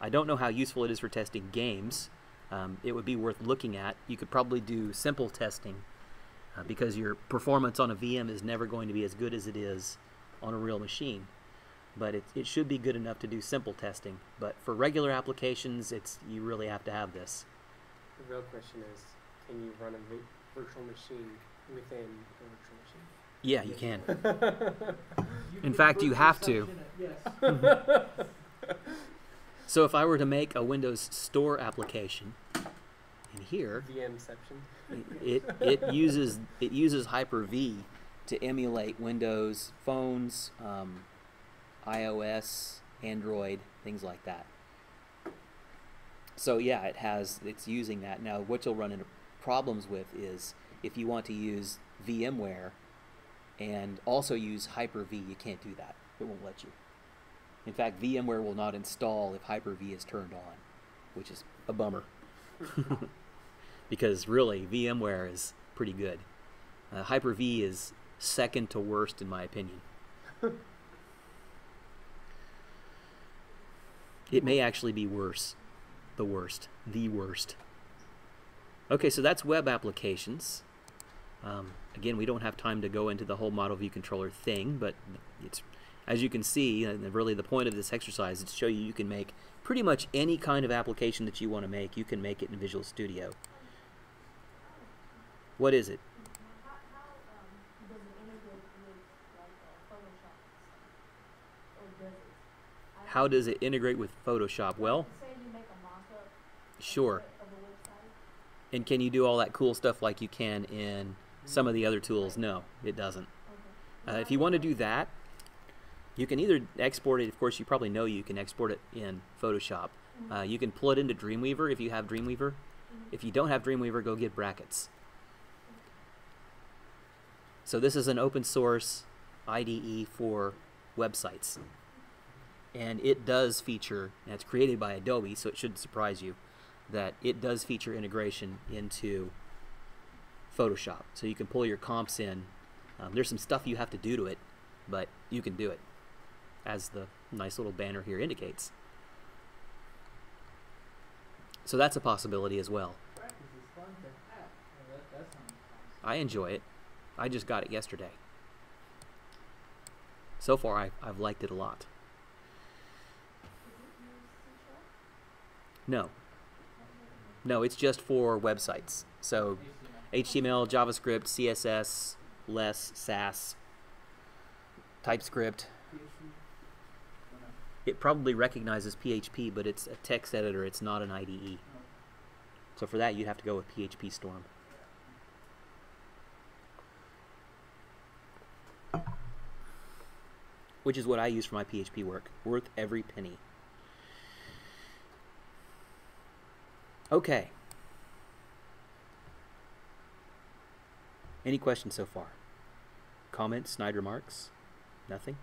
I don't know how useful it is for testing games. Um, it would be worth looking at. You could probably do simple testing uh, because your performance on a VM is never going to be as good as it is on a real machine. But it, it should be good enough to do simple testing. But for regular applications, it's you really have to have this. The real question is, can you run a vi- virtual machine within a virtual machine? Yeah, you can. [laughs] You In can fact, you have to. Yes. [laughs] So if I were to make a Windows Store application in here, VMception. it it uses it uses Hyper-V to emulate Windows phones, um, iOS, Android, things like that. So yeah, it has it's using that. Now what you'll run into problems with is if you want to use VMware and also use Hyper-V, you can't do that. It won't let you. In fact, VMware will not install if Hyper-V is turned on, which is a bummer. [laughs] because really, VMware is pretty good. Uh, Hyper-V is second to worst in my opinion. [laughs] it may actually be worse. The worst. The worst. Okay, so that's web applications. Um, again, we don't have time to go into the whole model view controller thing, but it's as you can see, and really the point of this exercise is to show you you can make pretty much any kind of application that you want to make. You can make it in Visual Studio. What is it? How does it integrate with Photoshop? Well, sure. And can you do all that cool stuff like you can in some of the other tools? No, it doesn't. Uh, if you want to do that, you can either export it. Of course, you probably know you can export it in Photoshop, Uh, you can pull it into Dreamweaver if you have Dreamweaver. If you don't have Dreamweaver, go get brackets. So this is an open source IDE for websites. And it does feature, and it's created by Adobe, so it shouldn't surprise you, that it does feature integration into Photoshop. So you can pull your comps in. Um, there's some stuff you have to do to it, but you can do it, as the nice little banner here indicates. So that's a possibility as well. Have. I enjoy it. I just got it yesterday. So far, I, I've liked it a lot. No, no, it's just for websites. So HTML. JavaScript, CSS, less Sass, TypeScript. It probably recognizes PHP, but it's a text editor. It's not an IDE. So for that, you'd have to go with PhpStorm. Which is what I use for my PHP work. Worth every penny. Okay. Any questions so far? Comments, snide remarks? Nothing?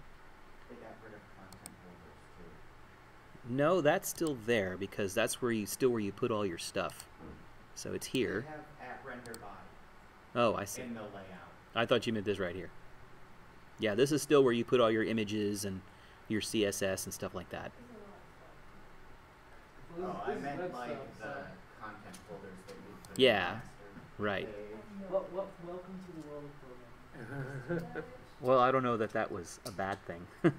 They got rid of content holders too. No, that's still there because that's where you still where you put all your stuff. So it's here. Have at render by Oh, I see. in the layout. I thought you meant this right here. Yeah, this is still where you put all your images and your CSS and stuff like that. Oh, I meant like the of programming. Well, I don't know that that was a bad thing. [laughs]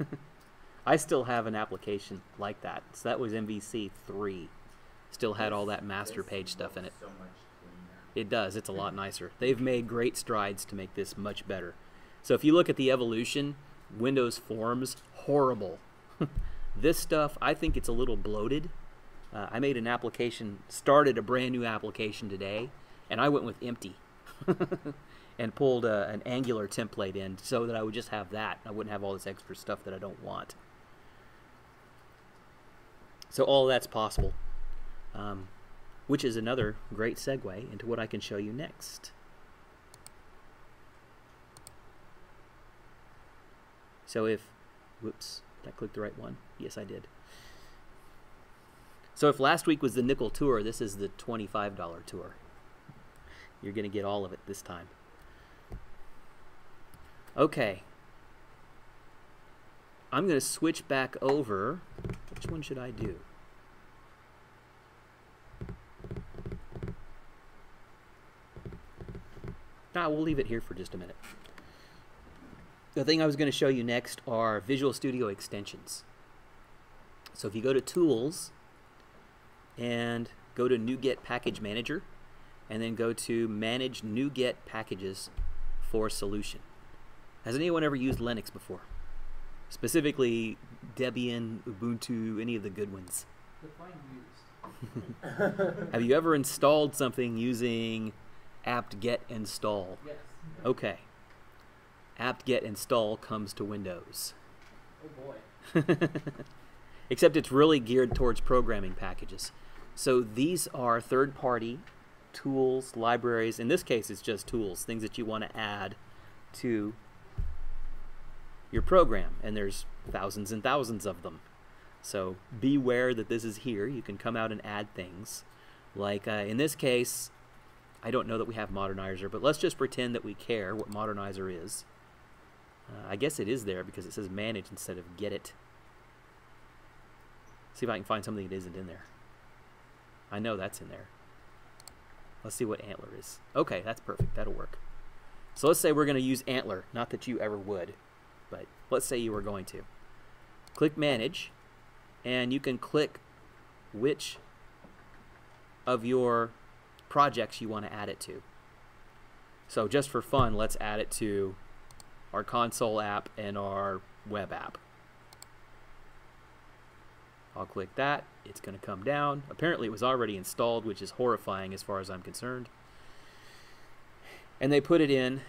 I still have an application like that. So that was MVC 3. Still had all that master page stuff in it. looks So much cleaner. It does. It's a lot nicer. They've made great strides to make this much better. So if you look at the evolution, Windows Forms, horrible. [laughs] this stuff, I think it's a little bloated. Uh, I made an application, started a brand new application today, and I went with empty [laughs] and pulled a, an Angular template in so that I would just have that. I wouldn't have all this extra stuff that I don't want. So all that's possible. Um, which is another great segue into what I can show you next. So if, whoops, did I click the right one? Yes, I did. So if last week was the nickel tour, this is the $25 tour. You're going to get all of it this time. Okay. I'm going to switch back over. Which one should I do? Ah, we'll leave it here for just a minute. The thing I was going to show you next are Visual Studio extensions. So if you go to Tools and go to NuGet Package Manager, and then go to Manage NuGet Packages for Solution. Has anyone ever used Linux before? Specifically Debian, Ubuntu, any of the good ones. Have you ever installed something using apt-get install? Yes. Okay. apt-get install comes to Windows. Oh boy. [laughs] Except it's really geared towards programming packages. So these are third-party tools, libraries. In this case, it's just tools, things that you want to add to your program. And there's thousands and thousands of them. So beware that this is here. You can come out and add things. Like uh, in this case, I don't know that we have Modernizr, but let's just pretend that we care what Modernizr is. Uh, I guess it is there because it says manage instead of get it. See if I can find something that isn't in there. I know that's in there. Let's see what ANTLR is. Okay, that's perfect. That'll work. So let's say we're going to use ANTLR. Not that you ever would, but let's say you were going to. Click Manage, and you can click which of your projects you want to add it to. So just for fun, let's add it to our console app and our web app. I'll click that. It's going to come down. Apparently, it was already installed, which is horrifying as far as I'm concerned. And they put it in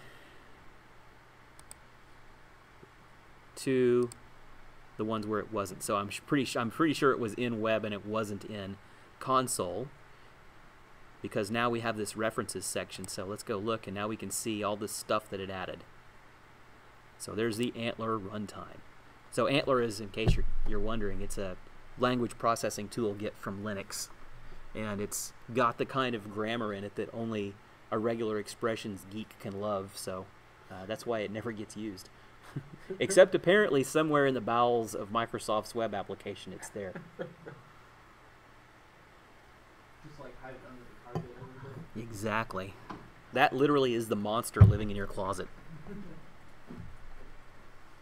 to the ones where it wasn't. So I'm pretty I'm pretty sure it was in web and it wasn't in console because now we have this references section. So let's go look and now we can see all the stuff that it added. So there's the ANTLR runtime. So ANTLR is, in case you're, you're wondering, it's a language processing tool get from Linux. And it's got the kind of grammar in it that only a regular expressions geek can love. So uh, that's why it never gets used. [laughs] Except apparently somewhere in the bowels of Microsoft's web application, it's there. Just like hide under the carpet a little bit. Exactly. That literally is the monster living in your closet. If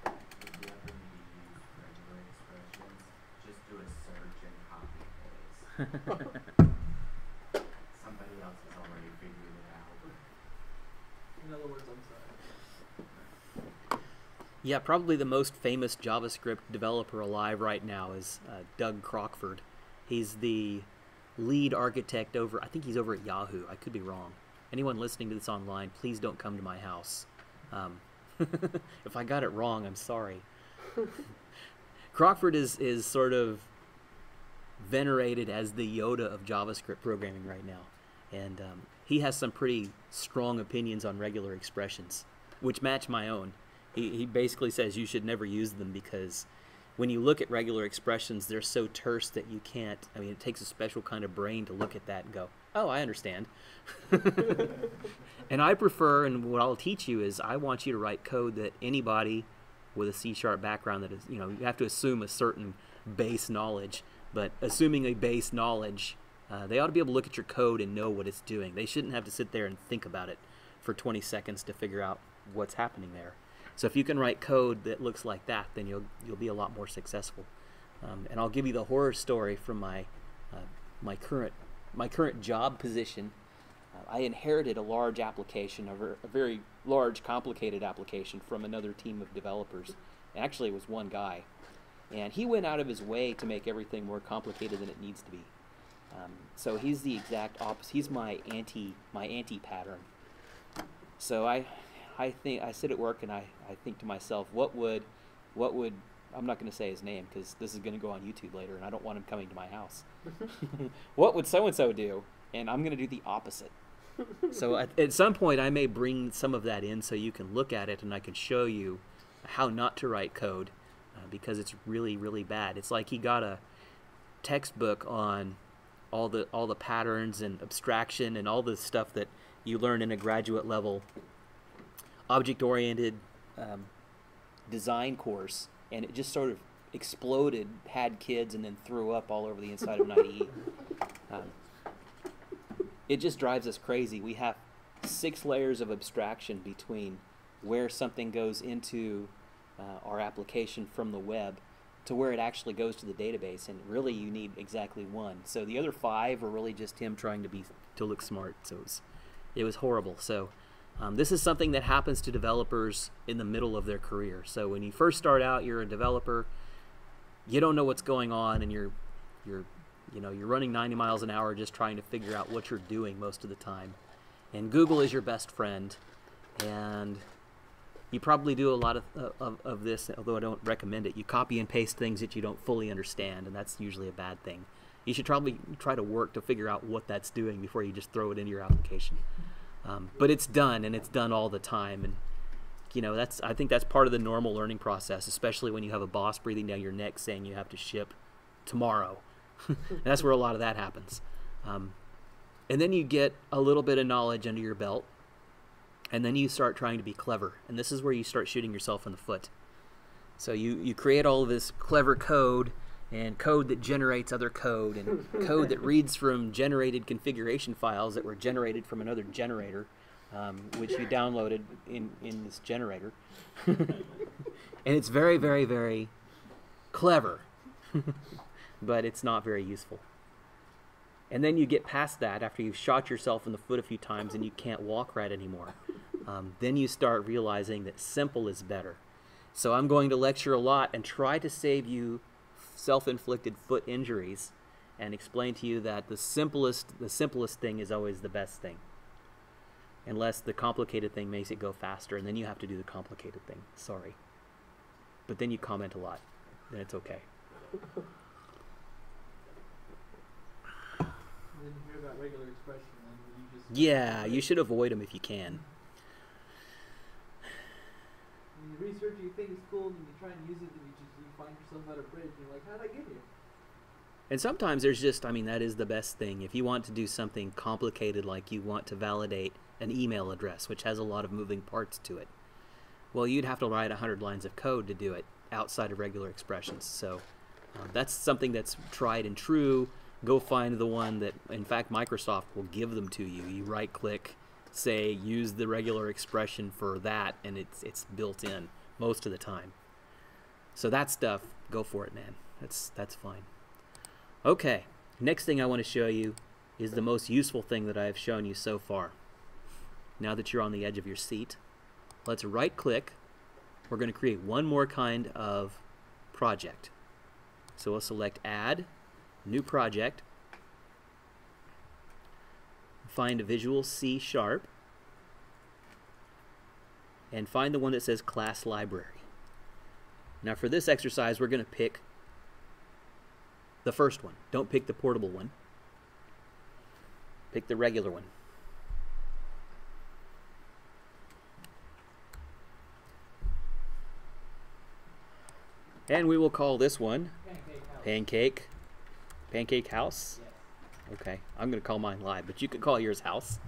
you ever need to use regular expressions, just do a search and copy paste. Somebody else has already figured it out. In other words, I'm sorry. Yeah, probably the most famous JavaScript developer alive right now is uh, Doug Crockford. He's the lead architect over, I think he's over at Yahoo. I could be wrong. Anyone listening to this online, please don't come to my house. Um, [laughs] if I got it wrong, I'm sorry. [laughs] Crockford is, is sort of venerated as the Yoda of JavaScript programming right now. And um, he has some pretty strong opinions on regular expressions, which match my own. He, he basically says you should never use them because when you look at regular expressions, they're so terse that you can't. I mean, it takes a special kind of brain to look at that and go, oh, I understand. [laughs] and I prefer, and what I'll teach you is I want you to write code that anybody with a C sharp background that is, you know, you have to assume a certain base knowledge, but assuming a base knowledge, uh, they ought to be able to look at your code and know what it's doing. They shouldn't have to sit there and think about it for 20 seconds to figure out what's happening there. So if you can write code that looks like that, then you'll you'll be a lot more successful. Um, and I'll give you the horror story from my uh, my current my current job position. Uh, I inherited a large application, a, ver- a very large, complicated application from another team of developers. Actually, it was one guy, and he went out of his way to make everything more complicated than it needs to be. Um, so he's the exact opposite. He's my anti my anti pattern. So I I think I sit at work and I, I think to myself, what would, what would I'm not going to say his name because this is going to go on YouTube later, and I don't want him coming to my house. [laughs] what would so and so do? And I'm going to do the opposite. [laughs] so at, at some point, I may bring some of that in so you can look at it and I can show you how not to write code because it's really really bad. It's like he got a textbook on all the all the patterns and abstraction and all the stuff that you learn in a graduate level object oriented um, design course, and it just sort of exploded, had kids, and then threw up all over the inside of an IDE. [laughs] Um, it just drives us crazy. We have six layers of abstraction between where something goes into uh, our application from the web to where it actually goes to the database, and really you need exactly one. So the other five are really just him trying to be to look smart. So it was, it was horrible. So. Um, this is something that happens to developers in the middle of their career. So when you first start out, you're a developer, you don't know what's going on, and you're you're you know you're running 90 miles an hour just trying to figure out what you're doing most of the time. And Google is your best friend, and you probably do a lot of, of, of this, although I don't recommend it. You copy and paste things that you don't fully understand, and that's usually a bad thing. You should probably try to work to figure out what that's doing before you just throw it into your application. Um, but it's done, and it's done all the time, and you know that's I think that's part of the normal learning process, especially when you have a boss breathing down your neck saying you have to ship tomorrow. [laughs] that's where a lot of that happens. Um, and then you get a little bit of knowledge under your belt, and then you start trying to be clever, and this is where you start shooting yourself in the foot. So you you create all of this clever code and code that generates other code and [laughs] code that reads from generated configuration files that were generated from another generator, um, which you downloaded in, in this generator. [laughs] and it's very, very, very clever, [laughs] but it's not very useful. And then you get past that after you've shot yourself in the foot a few times and you can't walk right anymore. Um, then you start realizing that simple is better. So I'm going to lecture a lot and try to save you self-inflicted foot injuries and explain to you that the simplest the simplest thing is always the best thing unless the complicated thing makes it go faster and then you have to do the complicated thing sorry but then you comment a lot then it's okay. And you hear about regular expression, and you just Yeah, you should avoid them if you can. When you research, you think it's cool, and you try and use it, and you just you find yourself at a bridge, and you're like, how'd I get here? And sometimes there's just, I mean, that is the best thing. If you want to do something complicated, like you want to validate an email address, which has a lot of moving parts to it, well, you'd have to write 100 lines of code to do it outside of regular expressions. So uh, that's something that's tried and true. Go find the one that, in fact, Microsoft will give them to you. You right click, say, use the regular expression for that, and it's, it's built in most of the time. So that stuff, go for it, man. That's, that's fine. Okay, next thing I want to show you is the most useful thing that I have shown you so far. Now that you're on the edge of your seat, let's right click. We're going to create one more kind of project. So we'll select Add, New Project, find a Visual C Sharp, and find the one that says Class Library. Now for this exercise, we're going to pick the first one. Don't pick the portable one. Pick the regular one. And we will call this one Pancake. Pancake. Pancake House. Okay, I'm going to call mine lib, but you could call yours House.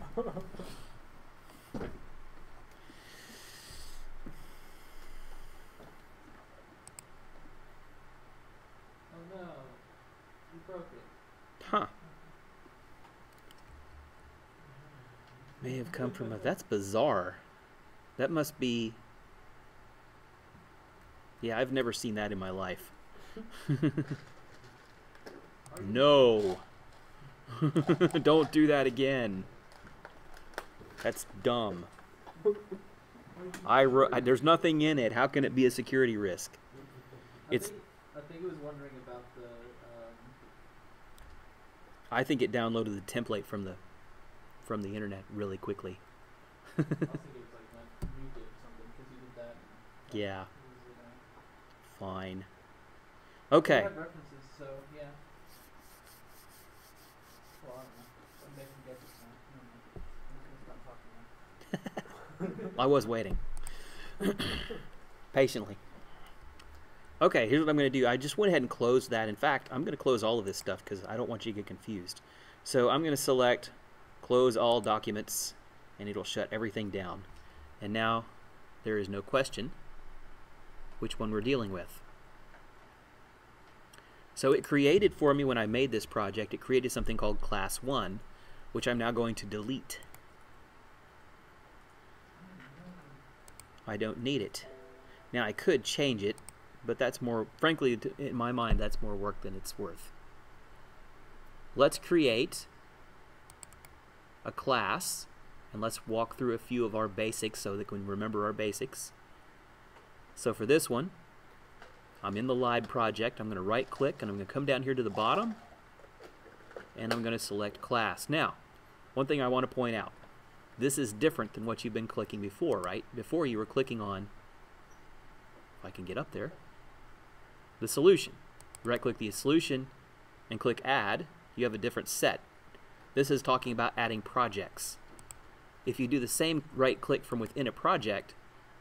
Huh. May have come from a. That's bizarre. That must be. Yeah, I've never seen that in my life. [laughs] No. [laughs] Don't do that again. That's dumb. I. I there's nothing in it. How can it be a security risk? I it's- think, I think it was wondering about the. Um, I think it downloaded the template from the from the internet really quickly. I was thinking it was like [laughs] when moved it or something because you did that. and, Yeah. Fine. Okay. so yeah. Well, I don't know. I'm making guesses now. Never mind. I'm just gonna stop talking now. I was waiting. Patiently. Okay, here's what I'm going to do. I just went ahead and closed that. In fact, I'm going to close all of this stuff because I don't want you to get confused. So I'm going to select close all documents and it'll shut everything down. And now there is no question which one we're dealing with. So it created for me when I made this project, it created something called class 1, which I'm now going to delete. I don't need it. Now I could change it, but that's more, frankly, in my mind, that's more work than it's worth. Let's create a class, and let's walk through a few of our basics so that we can remember our basics. So for this one, I'm in the lib project. I'm going to right click and I'm going to come down here to the bottom and I'm going to select class. Now, one thing I want to point out this is different than what you've been clicking before, right? Before you were clicking on, if I can get up there, the solution. Right click the solution and click add. You have a different set. This is talking about adding projects. If you do the same right click from within a project,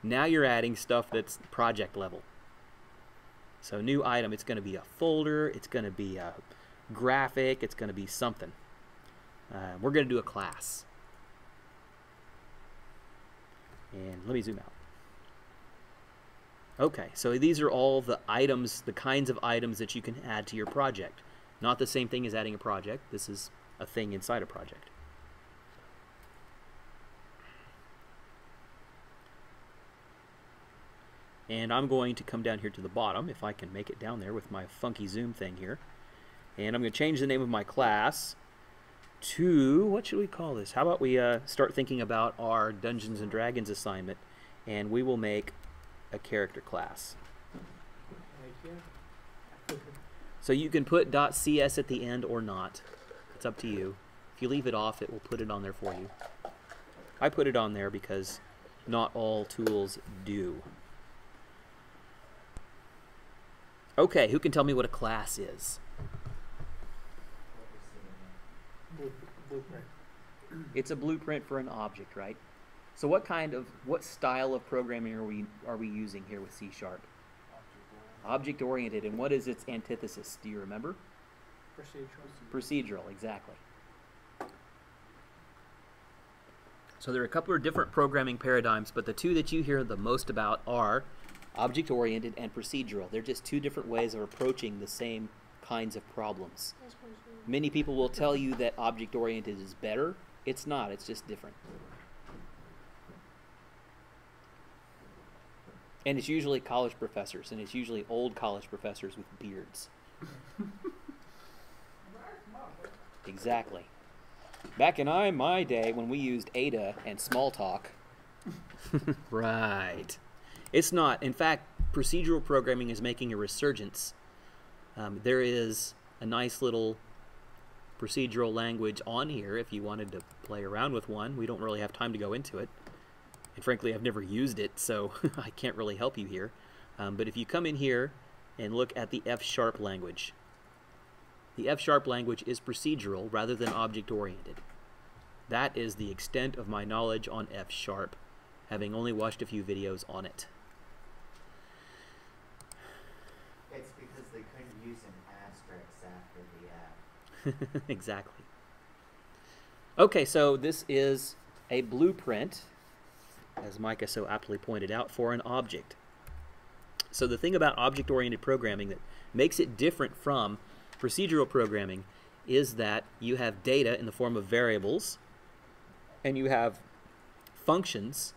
now you're adding stuff that's project level. So new item, it's going to be a folder, it's going to be a graphic, it's going to be something. Uh, we're going to do a class. And let me zoom out. Okay, so these are all the items, the kinds of items that you can add to your project. Not the same thing as adding a project. This is a thing inside a project. And I'm going to come down here to the bottom, if I can make it down there with my funky zoom thing here. And I'm going to change the name of my class to, what should we call this? How about we uh, start thinking about our Dungeons and Dragons assignment, and we will make a character class. So you can put .cs at the end or not. It's up to you. If you leave it off, it will put it on there for you. I put it on there because not all tools do. Okay, who can tell me what a class is? What we're seeing there. Blue- Blueprint. It's a blueprint for an object, right? So what kind of what style of programming are we are we using here with C sharp? Object oriented, and what is its antithesis? Do you remember? Procedural. Procedural, exactly. So there are a couple of different programming paradigms, but the two that you hear the most about are object oriented and procedural. They're just two different ways of approaching the same kinds of problems. Many people will tell you that object oriented is better. It's not, it's just different. And it's usually college professors, and it's usually old college professors with beards. Exactly. Back in I my day when we used Ada and Smalltalk. [laughs] right. It's not. In fact, procedural programming is making a resurgence. Um, there is a nice little procedural language on here if you wanted to play around with one. We don't really have time to go into it. And frankly, I've never used it, so [laughs] I can't really help you here. Um, but if you come in here and look at the F sharp language, the F sharp language is procedural rather than object oriented. That is the extent of my knowledge on F sharp, having only watched a few videos on it. It's because they couldn't use an asterisk after the F. [laughs] exactly. Okay, so this is a blueprint, as Micah so aptly pointed out, for an object. So the thing about object-oriented programming that makes it different from procedural programming is that you have data in the form of variables, and you have functions,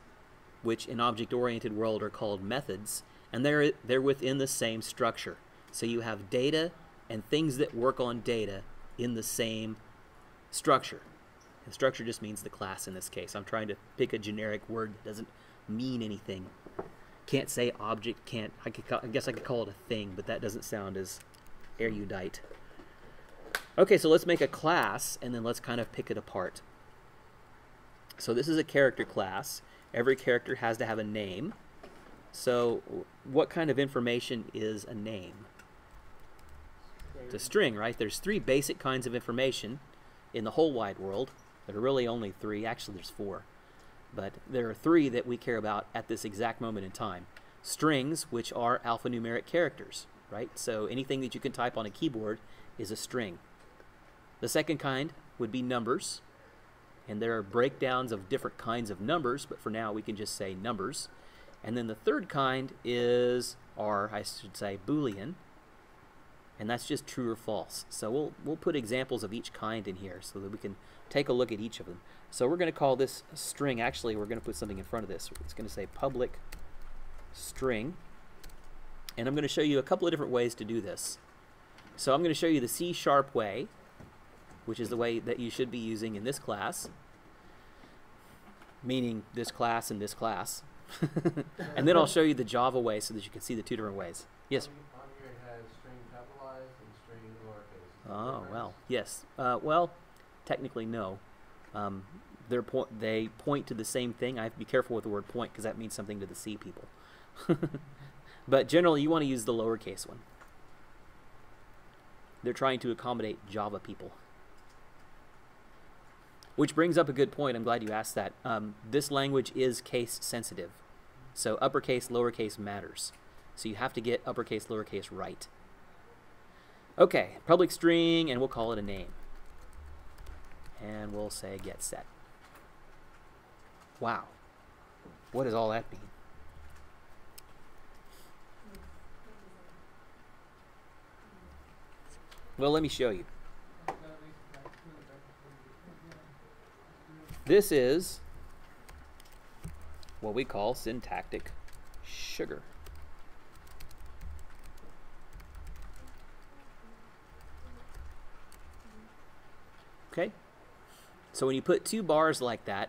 which in object-oriented world are called methods, and they're they're within the same structure. So you have data and things that work on data in the same structure. And structure just means the class in this case. I'm trying to pick a generic word that doesn't mean anything. Can't say object, can't, I, call, I guess I could call it a thing, but that doesn't sound as erudite. Okay, so let's make a class and then let's kind of pick it apart. So this is a character class. Every character has to have a name. So what kind of information is a name? A string, right? There's three basic kinds of information in the whole wide world. There are really only three. Actually, there's four. But there are three that we care about at this exact moment in time. Strings, which are alphanumeric characters, right? So anything that you can type on a keyboard is a string. The second kind would be numbers. And there are breakdowns of different kinds of numbers, but for now we can just say numbers. And then the third kind is, or I should say, Boolean, and that's just true or false. So we'll we'll put examples of each kind in here so that we can take a look at each of them. So we're going to call this string. Actually, we're going to put something in front of this. It's going to say public string, and I'm going to show you a couple of different ways to do this. So I'm going to show you the C sharp way, which is the way that you should be using in this class, meaning this class and this class. [laughs] and then I'll show you the Java way so that you can see the two different ways. Yes. On here it has string capitalized and string lowercase. Oh well, yes. Uh, well, technically no. Um, they point to the same thing. I have to be careful with the word point because that means something to the C people. [laughs] but generally, you want to use the lowercase one. They're trying to accommodate Java people. Which brings up a good point. I'm glad you asked that. Um, this language is case sensitive. So uppercase, lowercase matters. So you have to get uppercase, lowercase right. Okay, public string, and we'll call it a name. And we'll say get set. Wow. What does all that mean? Well, let me show you. This is what we call syntactic sugar. Okay? So when you put two bars like that,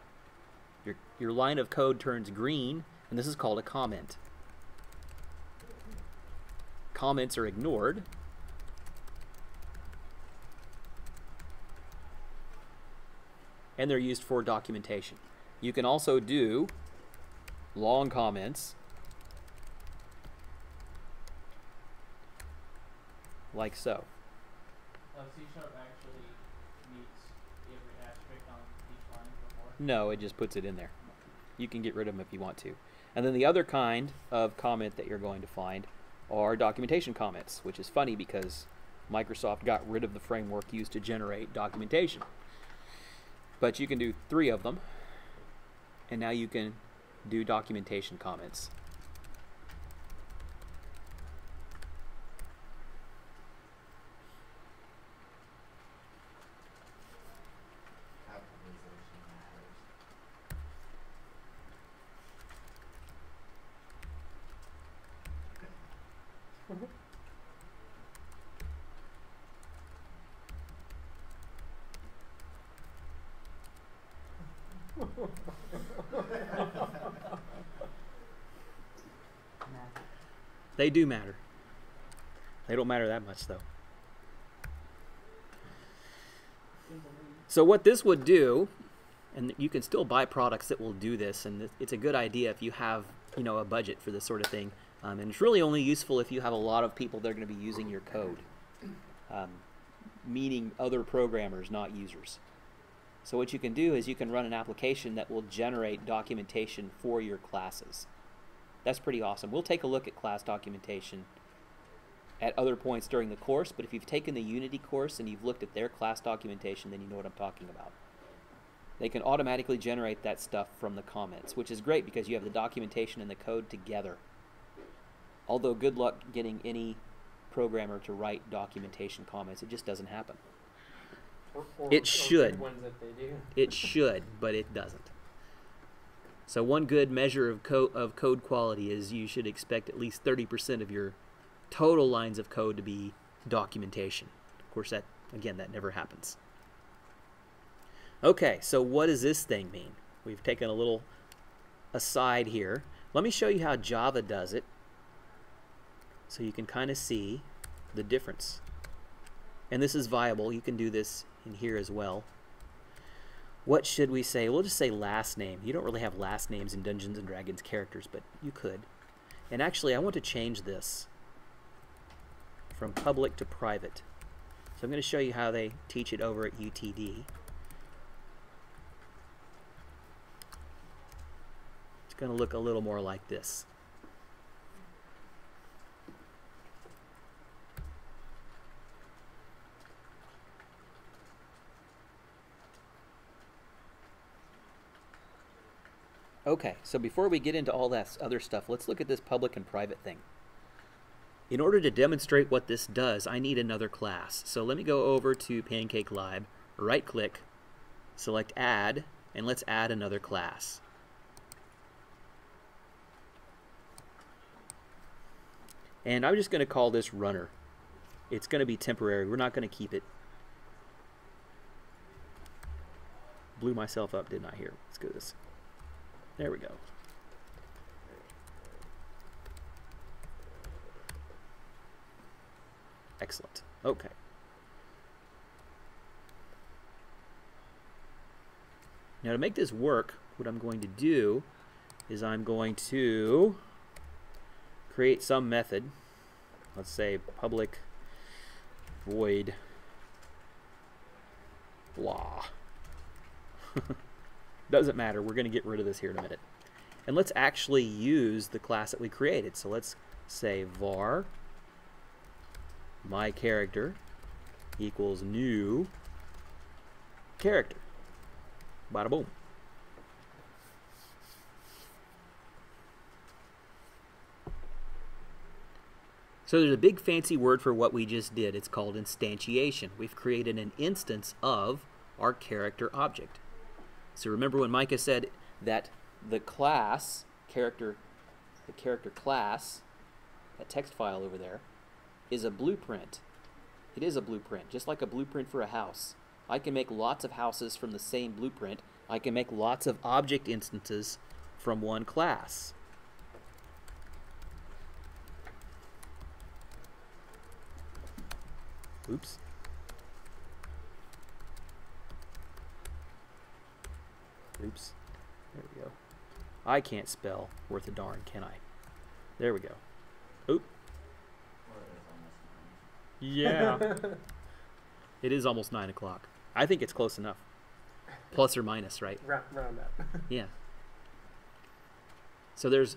your, your line of code turns green, and this is called a comment. Comments are ignored. And they're used for documentation. You can also do long comments like so. Uh, C sharp actually meets every asterisk on each line before. No, it just puts it in there. You can get rid of them if you want to. And then the other kind of comment that you're going to find are documentation comments, which is funny because Microsoft got rid of the framework used to generate documentation. But you can do three of them, and now you can do documentation comments. Capitalization matters. They do matter. They don't matter that much, though. So what this would do, and you can still buy products that will do this, and it's a good idea if you have, you know, a budget for this sort of thing. Um, and it's really only useful if you have a lot of people that are going to be using your code, um, meaning other programmers, not users. So what you can do is you can run an application that will generate documentation for your classes. That's pretty awesome. We'll take a look at class documentation at other points during the course, but if you've taken the Unity course and you've looked at their class documentation, then you know what I'm talking about. They can automatically generate that stuff from the comments, which is great because you have the documentation and the code together. Although, good luck getting any programmer to write documentation comments. It just doesn't happen. Or, or, It should. ones that they do. It should, but it doesn't. So one good measure of code of code quality is you should expect at least 30% of your total lines of code to be documentation. Of course that again that never happens. Okay, so what does this thing mean? We've taken a little aside here. Let me show you how Java does it so you can kind of see the difference. And this is viable. You can do this in here as well. What should we say? We'll just say last name. You don't really have last names in Dungeons and Dragons characters, but you could. And actually, I want to change this from public to private. So I'm going to show you how they teach it over at UTD. It's going to look a little more like this. Okay, so before we get into all that other stuff, let's look at this public and private thing. In order to demonstrate what this does, I need another class. So let me go over to Pancake Lib, right click, select add, and let's add another class. And I'm just going to call this runner. It's going to be temporary. We're not going to keep it. Blew myself up, didn't I? Here, let's go this. There we go. Excellent. Okay. Now to make this work, what I'm going to do is I'm going to create some method. Let's say public void blah. [laughs] Doesn't matter. We're going to get rid of this here in a minute. And let's actually use the class that we created. So let's say var my character equals new character. Bada boom. So there's a big fancy word for what we just did. It's called instantiation. We've created an instance of our character object. So remember when Micah said that the class character the character class that text file over there is a blueprint. It is a blueprint, just like a blueprint for a house. I can make lots of houses from the same blueprint. I can make lots of object instances from one class. Oops. Oops. There we go. I can't spell worth a darn, can I? There we go. Oop. Or it is on this Yeah. [laughs] it is almost nine o'clock. I think it's close enough. Plus or minus, right? Round, round up. [laughs] Yeah. So there's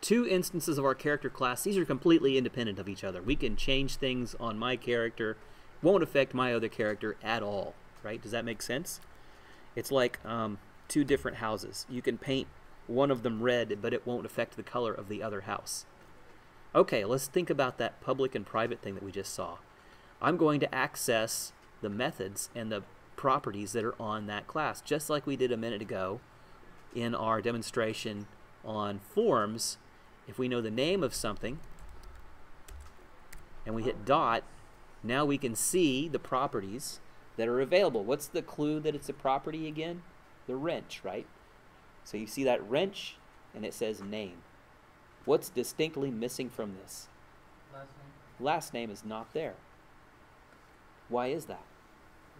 two instances of our character class. These are completely independent of each other. We can change things on my character. Won't affect my other character at all, right? Does that make sense? It's like um, two different houses. You can paint one of them red, but it won't affect the color of the other house. Okay, let's think about that public and private thing that we just saw. I'm going to access the methods and the properties that are on that class, just like we did a minute ago in our demonstration on forms. If we know the name of something and we hit dot, now we can see the properties that are available. What's the clue that it's a property again? The wrench, right? So you see that wrench and it says name. What's distinctly missing from this? Last name, Last name is not there. Why is that?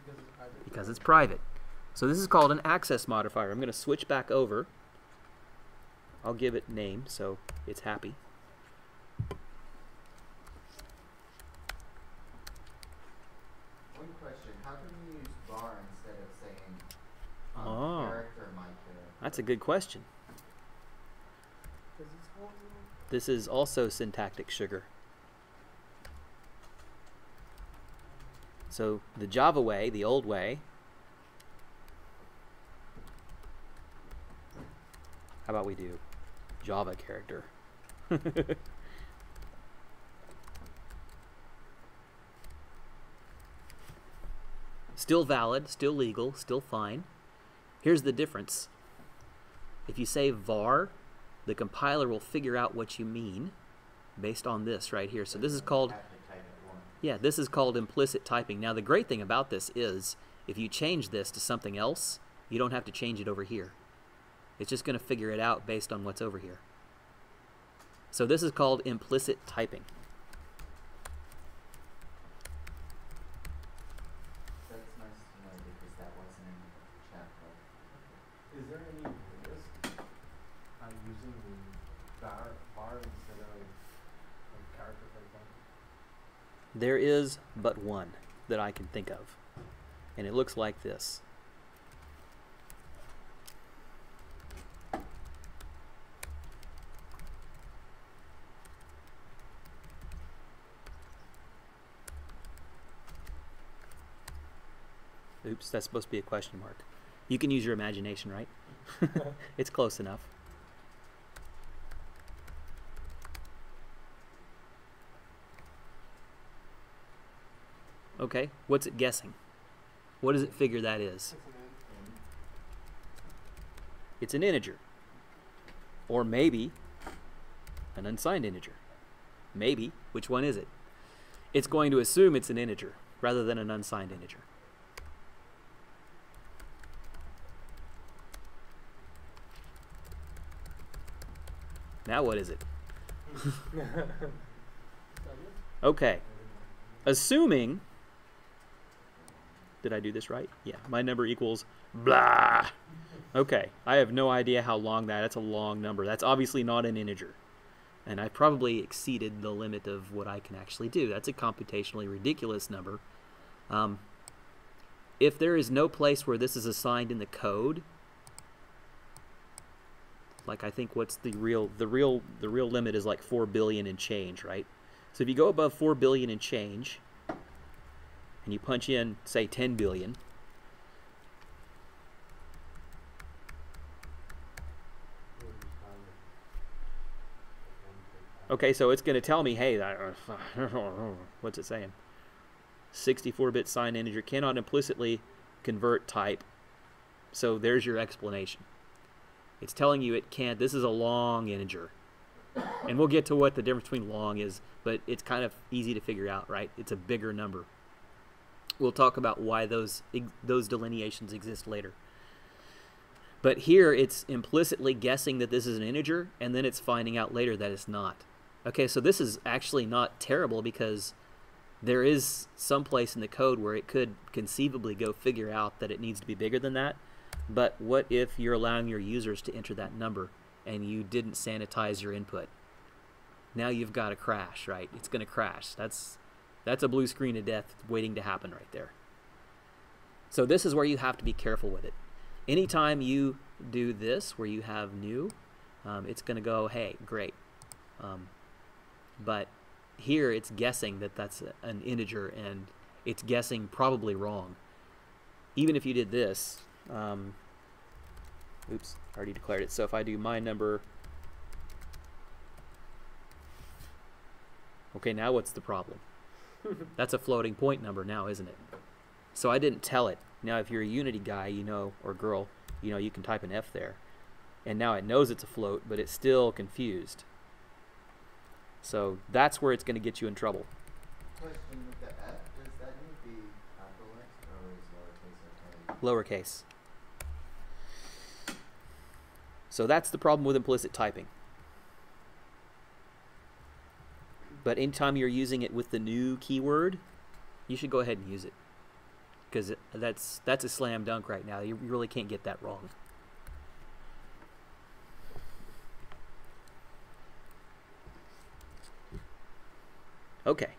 because it's private. Because it's private. So this is called an access modifier. I'm going to switch back over. I'll give it name so it's happy. One question, how can you use var instead of saying, um, Oh. character, my character? That's a good question. Does this hold? This is also syntactic sugar. So the Java way, the old way, how about we do Java character? [laughs] still valid, still legal, still fine. Here's the difference. If you say var, the compiler will figure out what you mean based on this right here. So this is called yeah, this is called implicit typing. Now the great thing about this is if you change this to something else, you don't have to change it over here. It's just going to figure it out based on what's over here. So this is called implicit typing. That's nice to know because that wasn't in the chat book. Is there any risk on using the var, var instead of, of character, for example? There is but one that I can think of. And it looks like this. Oops, that's supposed to be a question mark. You can use your imagination, right? [laughs] it's close enough. Okay, what's it guessing? What does it figure that is? It's an integer. Or maybe an unsigned integer. Maybe. Which one is it? It's going to assume it's an integer rather than an unsigned integer. Now what is it? [laughs] Okay. Assuming. Did I do this right? Yeah. My number equals blah. Okay. I have no idea how long that. That's a long number. That's obviously not an integer. And I probably exceeded the limit of what I can actually do. That's a computationally ridiculous number. Um, if there is no place where this is assigned in the code, like I think what's the real the real the real limit is like 4 billion and change, right? So if you go above 4 billion and change and you punch in say 10 billion, okay, so it's going to tell me, hey, [laughs] what's it saying? 64-bit signed integer cannot implicitly convert type. So there's your explanation. It's telling you it can't. This is a long integer. And we'll get to what the difference between long is, but it's kind of easy to figure out, right? It's a bigger number. We'll talk about why those those delineations exist later. But here it's implicitly guessing that this is an integer, and then it's finding out later that it's not. Okay, so this is actually not terrible because there is some place in the code where it could conceivably go figure out that it needs to be bigger than that. But what if you're allowing your users to enter that number and you didn't sanitize your input? Now you've got a crash, right? It's going to crash. That's That's a blue screen of death waiting to happen right there. So this is where you have to be careful with it. Anytime you do this, where you have new, um, it's going to go, hey, great. Um, but here it's guessing that that's an integer and it's guessing probably wrong. Even if you did this, um, oops, already declared it. So if I do my number, okay, now what's the problem? [laughs] That's a floating point number now, isn't it? So I didn't tell it. Now, if you're a Unity guy, you know, or girl, you know, you can type an F there. And now it knows it's a float, but it's still confused. So that's where it's going to get you in trouble. Question with the F, does that need to be capitalized or is lowercase okay? lowercase. So that's the problem with implicit typing. But anytime you're using it with the new keyword, you should go ahead and use it. Because that's that's a slam dunk right now. You really can't get that wrong. Okay.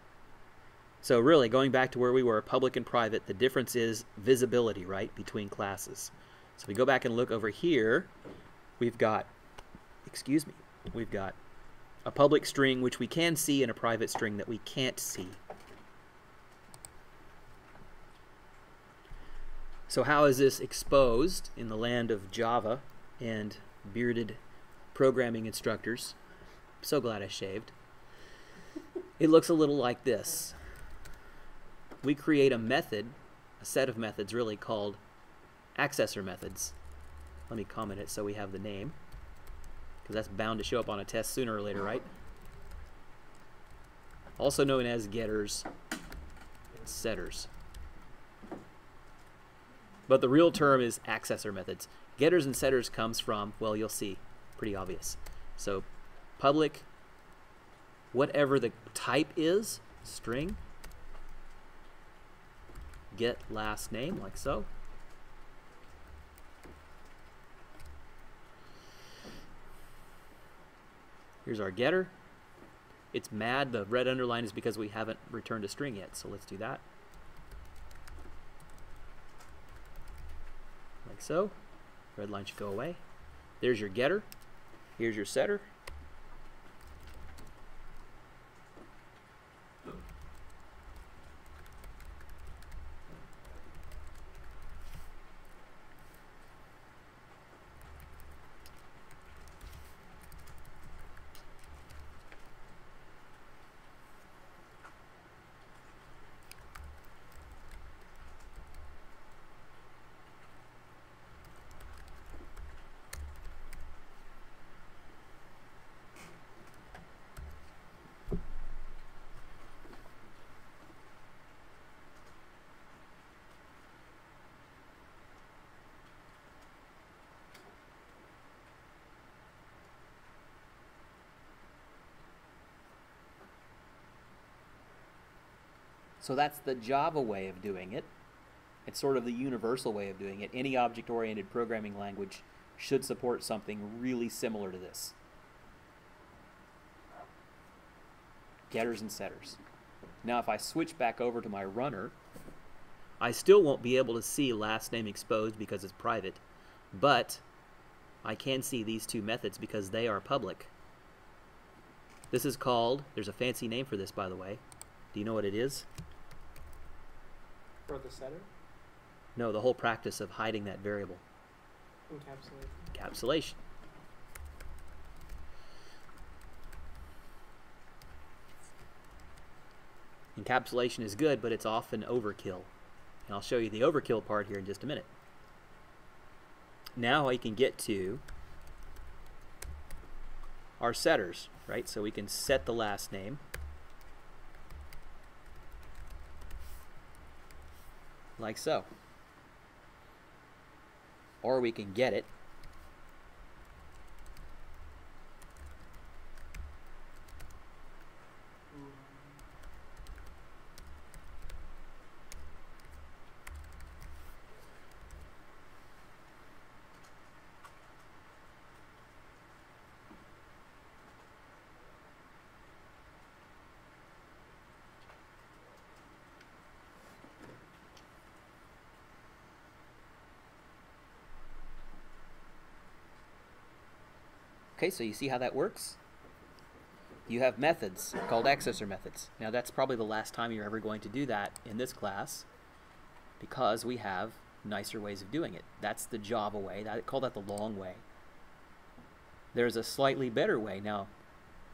So really, going back to where we were, public and private, the difference is visibility, right, between classes. So if we go back and look over here, we've got, excuse me, we've got a public string which we can see and a private string that we can't see. So how is this exposed in the land of Java and bearded programming instructors? so glad I shaved. It looks a little like this we create a method, a set of methods really called accessor methods. Let me comment it so we have the name, because that's bound to show up on a test sooner or later, right? Also known as getters and setters. But the real term is accessor methods. Getters and setters comes from, well, you'll see, pretty obvious. So public, whatever the type is, string, get last name like so. Here's our getter. It's mad. The red underline is because we haven't returned a string yet. So let's do that. Like so. Red line should go away. There's your getter. Here's your setter. So that's the Java way of doing it. It's sort of the universal way of doing it. Any object oriented programming language should support something really similar to this getters and setters. Now, if I switch back over to my runner, I still won't be able to see last name exposed because it's private, but I can see these two methods because they are public. This is called, there's a fancy name for this, by the way. Do you know what it is? For the setter, No, the whole practice of hiding that variable. Encapsulation. Encapsulation. Encapsulation is good, but it's often overkill. And I'll show you the overkill part here in just a minute. Now I can get to our setters, right? So we can set the last name. Like so. Or we can get it Okay, so you see how that works? You have methods called accessor methods. Now that's probably the last time you're ever going to do that in this class because we have nicer ways of doing it. That's the Java way. I call that the long way. There's a slightly better way. Now,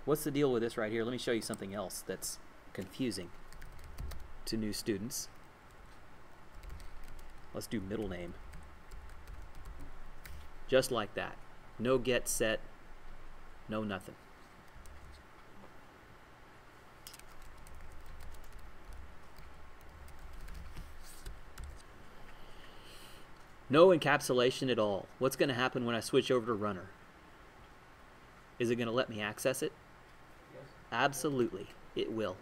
what's the deal with this right here? Let me show you something else that's confusing to new students. Let's do middle name. Just like that. No get set, no nothing. No encapsulation at all. What's going to happen when I switch over to runner? Is it going to let me access it? Yes. Absolutely, it will.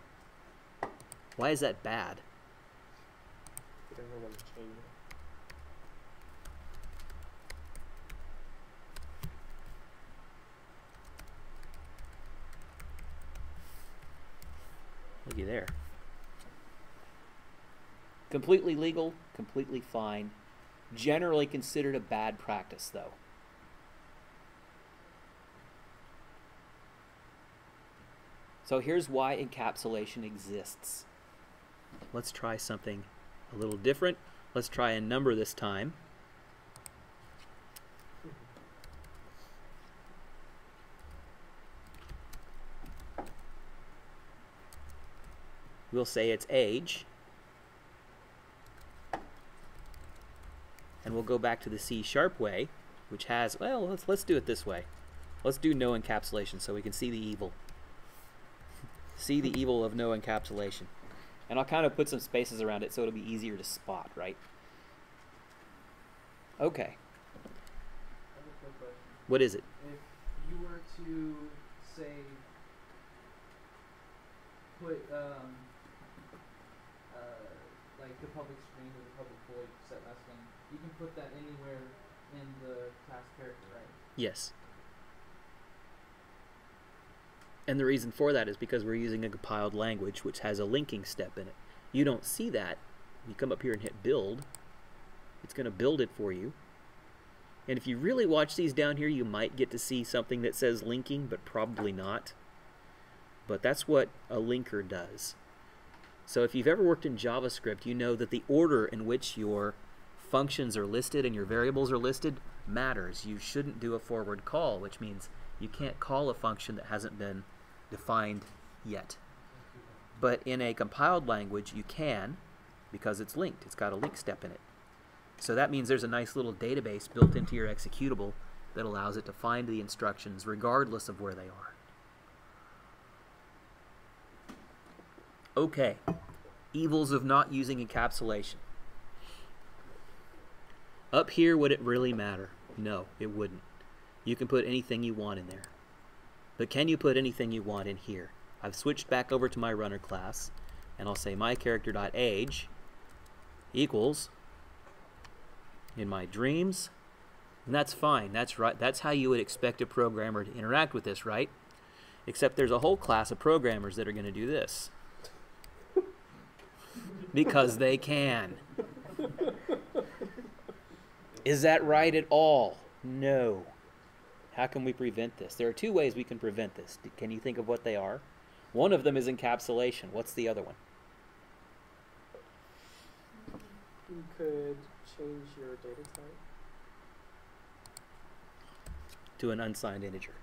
Why is that bad? You don't want to change it. Looky there. Completely legal, completely fine. Generally considered a bad practice, though. So here's why encapsulation exists. Let's try something a little different. Let's try a number this time. We'll say it's age. And we'll go back to the C sharp way, which has, well, let's, let's do it this way. Let's do no encapsulation so we can see the evil. [laughs] see the evil of no encapsulation. And I'll kind of put some spaces around it so it'll be easier to spot, right? Okay, what is it? If you were to say put um the public screen or the public void set last name, you can put that anywhere in the class character, right? Yes. And the reason for that is because we're using a compiled language which has a linking step in it. You don't see that. You come up here and hit build. It's going to build it for you. And if you really watch these down here, you might get to see something that says linking, but probably not. But that's what a linker does. So if you've ever worked in JavaScript, you know that the order in which your functions are listed and your variables are listed matters. You shouldn't do a forward call, which means you can't call a function that hasn't been defined yet. But in a compiled language, you can because it's linked. It's got a link step in it. So that means there's a nice little database built into your executable that allows it to find the instructions regardless of where they are. Okay, evils of not using encapsulation. Up here, would it really matter? No, it wouldn't. You can put anything you want in there. But can you put anything you want in here? I've switched back over to my runner class, and I'll say my character.age equals in my dreams, and that's fine. That's right. That's how you would expect a programmer to interact with this, right? Except there's a whole class of programmers that are going to do this. Because they can. Is that right at all? No. How can we prevent this? There are two ways we can prevent this. Can you think of what they are? One of them is encapsulation. What's the other one? You could change your data type, To an unsigned integer.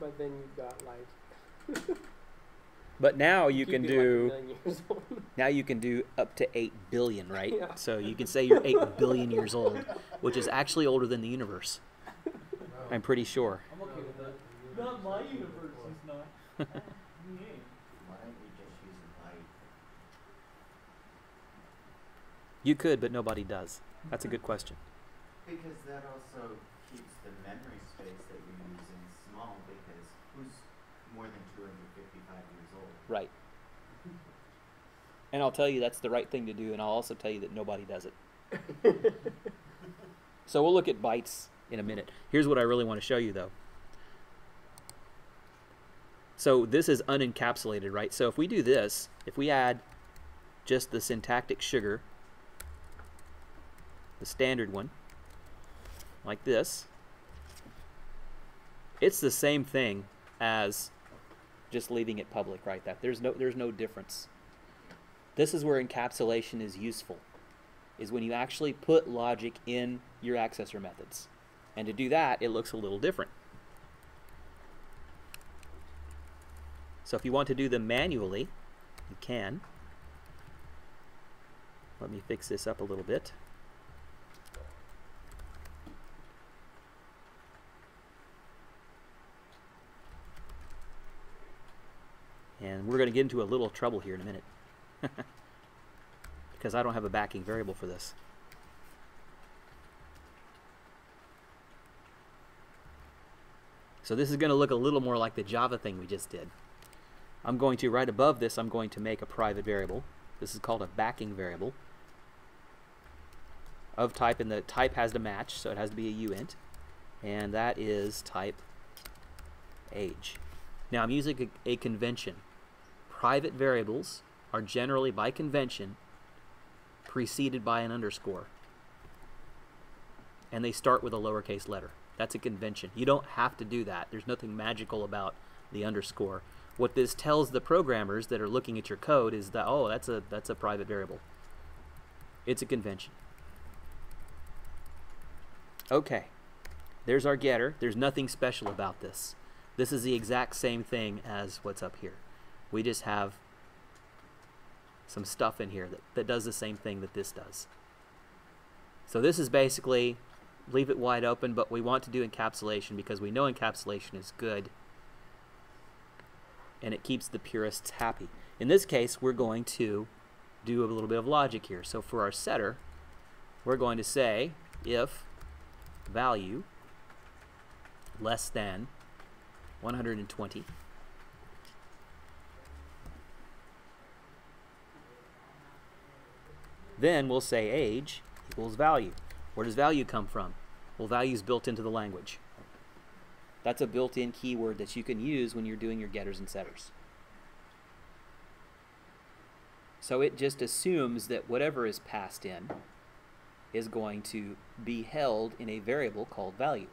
but then you've got like [laughs] But now you keep can it like do million years old. [laughs] now you can do up to 8 billion, right? Yeah. So you can say you're 8 billion years old, which is actually older than the universe. I'm pretty sure. I'm okay with that. Not my universe, he's not. Why don't we just use a? You could, but nobody does. That's a good question. Because that also keeps the memory space that you're using small because who's more than two hundred fifty-five years old? Right. And I'll tell you that's the right thing to do, and I'll also tell you that nobody does it. [laughs] so we'll look at bytes in a minute. Here's what I really want to show you, though. So this is unencapsulated, right? So if we do this, if we add just the syntactic sugar, the standard one, like this, It's the same thing as just leaving it public, right? That there's no there's no difference. This is where encapsulation is useful. Is when you actually put logic in your accessor methods. And to do that, it looks a little different. So if you want to do them manually, you can. Let me fix this up a little bit. And we're going to get into a little trouble here in a minute. [laughs] because I don't have a backing variable for this. So this is going to look a little more like the Java thing we just did. I'm going to, right above this, I'm going to make a private variable. This is called a backing variable of type, and the type has to match, so it has to be a uint, and that is type age. Now I'm using a, a convention. Private variables are generally, by convention, preceded by an underscore. And they start with a lowercase letter. That's a convention. You don't have to do that. There's nothing magical about the underscore. What this tells the programmers that are looking at your code is that oh, that's a that's a private variable. It's a convention. Okay. There's our getter. There's nothing special about this. This is the exact same thing as what's up here. We just have some stuff in here that, that does the same thing that this does. So this is basically leave it wide open, but we want to do encapsulation because we know encapsulation is good and it keeps the purists happy. In this case, we're going to do a little bit of logic here. So for our setter, we're going to say if value less than 120 Then we'll say age equals value. Where does value come from? Well, value is built into the language. That's a built-in keyword that you can use when you're doing your getters and setters. So it just assumes that whatever is passed in is going to be held in a variable called value.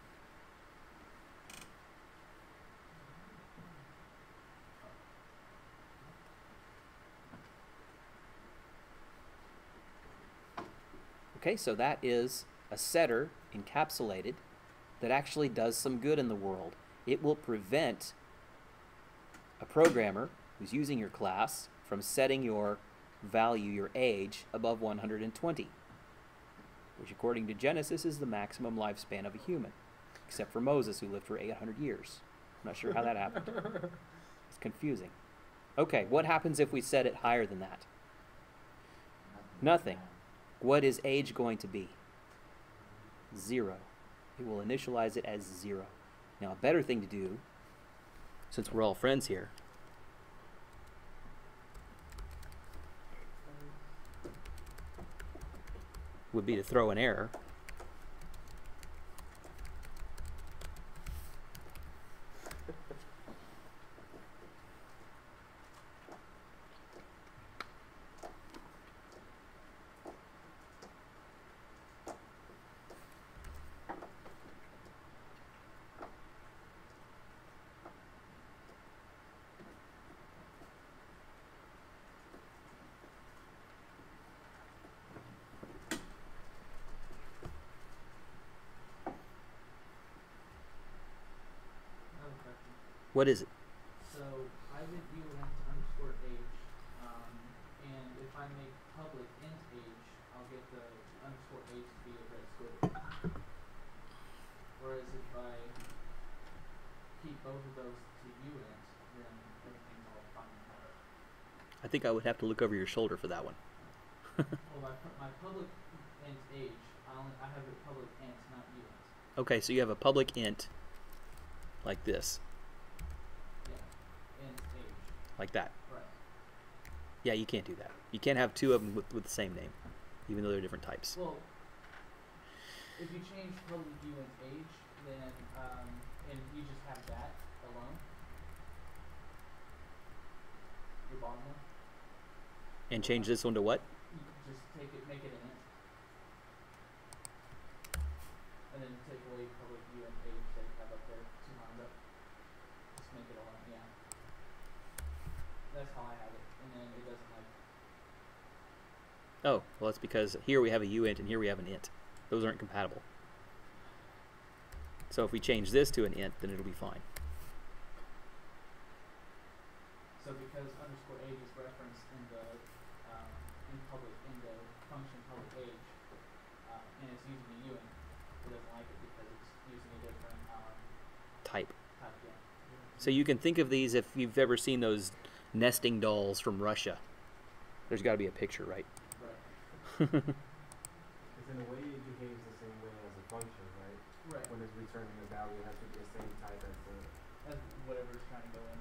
Okay, so that is a setter encapsulated that actually does some good in the world. It will prevent a programmer who's using your class from setting your value, your age, above 120, which according to Genesis is the maximum lifespan of a human, except for Moses who lived for 800 years. I'm not sure how that happened. [laughs] It's confusing. Okay, what happens if we set it higher than that? Nothing. What is age going to be? Zero. It will initialize it as zero. Now, a better thing to do, since we're all friends here, would be to throw an error. Another question. What is it? So I did uint underscore age, um, and if I make public int age, I'll get the underscore age to be a red squiggly. Whereas if I keep both of those to uint, then everything's all fine. I think I would have to look over your shoulder for that one. [laughs] Well, my my public int age, I only I have it public int, not uint. Okay, so you have a public int like this, Yeah, int age. Like that. Right. Yeah, you can't do that. You can't have two of them with, with the same name, even though they're different types. Well, if you change public uint age, then um, and you just have that alone, your bottom one, And change this one to what? you just take it, make it an int, and then take away public uint age that you have up there two lines up. That's how I have it, and then it doesn't like. Oh, well, that's because here we have a uint and here we have an int. Those aren't compatible. So if we change this to an int, then it'll be fine. So because underscore age is referenced in the um, in public in the function public age, uh, and it's using a uint, it doesn't like it because it's using a different um, Type. type. Yeah. So you can think of these if you've ever seen those nesting dolls from Russia. There's got to be a picture, right? Right. Because in a way it behaves the same way as a function, right? Right. When it's returning a value, it has to be the same type as the. That's whatever it's trying to go in.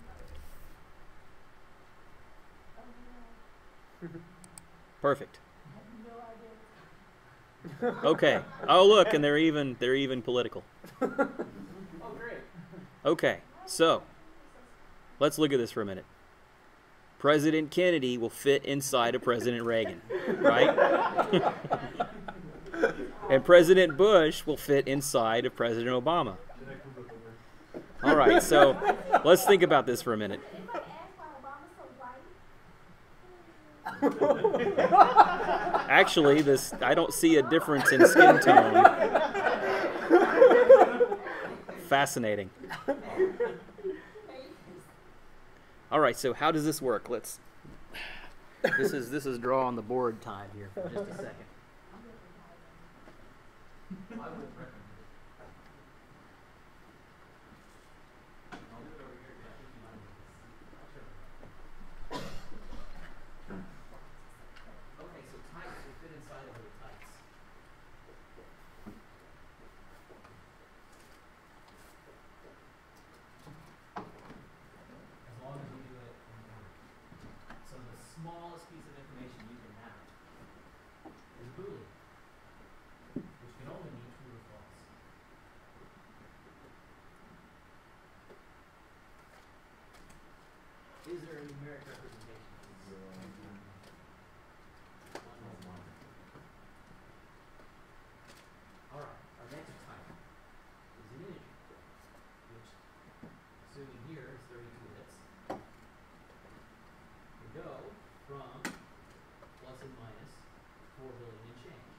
Perfect. Okay. Oh, look, and they're even they're even political. [laughs] Oh, great. Okay. So, let's look at this for a minute. President Kennedy will fit inside of President Reagan, right? [laughs] and President Bush will fit inside of President Obama. All right. So, let's think about this for a minute. Actually, this I don't see a difference in skin tone. Fascinating. All right, so how does this work? Let's. This is this is draw on the board time here for just a second. I would recommend Okay, so types will fit inside of other types. As long as you do it in order. So the smallest piece of information you can have is Boolean, which can only mean true or false. Is there a numeric representation? Zero and one. One is one. Alright, our next type is an integer, which, assuming here is thirty-two bits, we go from plus and minus four billion and change.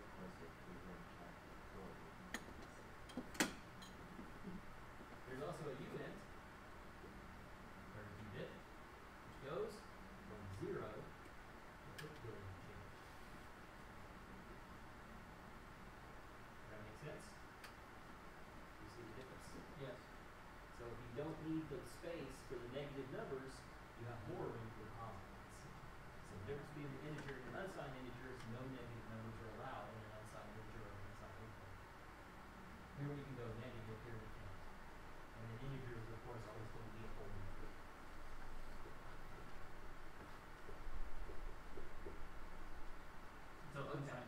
Of course, if we were checked before, There's also a uint, thirty-two bit, which goes from zero to six billion and change. Does that make sense? You see the difference? Yes. So if the space for the negative numbers, you have more room for the comma. So the difference between an integer and an unsigned integer is no negative numbers are allowed in an unsigned integer or an unsigned integer. Here we can go negative, here we can't. And an integer is of course always going to be a whole number. So unsigned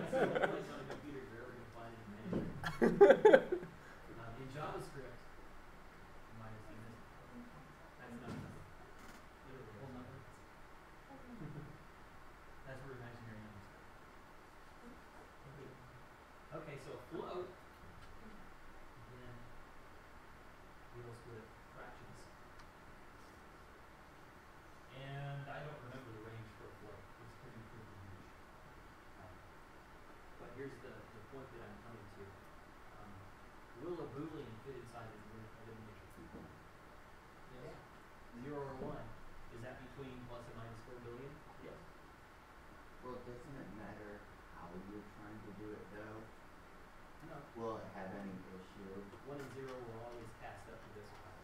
Will it have any issue? One and zero will always cast up to this side.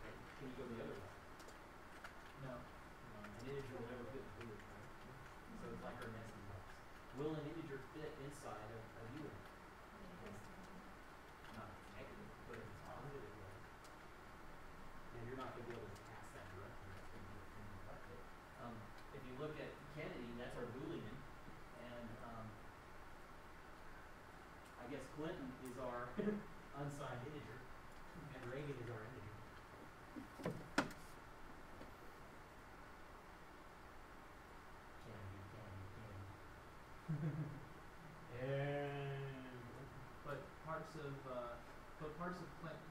Okay, Can you go the other way? No. Um, an integer will never fit in a boolean, right? So it's like our nesting box. Will an integer fit inside of a uint? Not negative, but it's positive, it. And you're not gonna be able to I guess Clinton is our [laughs] unsigned integer, and Reagan is our integer. [laughs] And, but parts of, uh, but parts of Clinton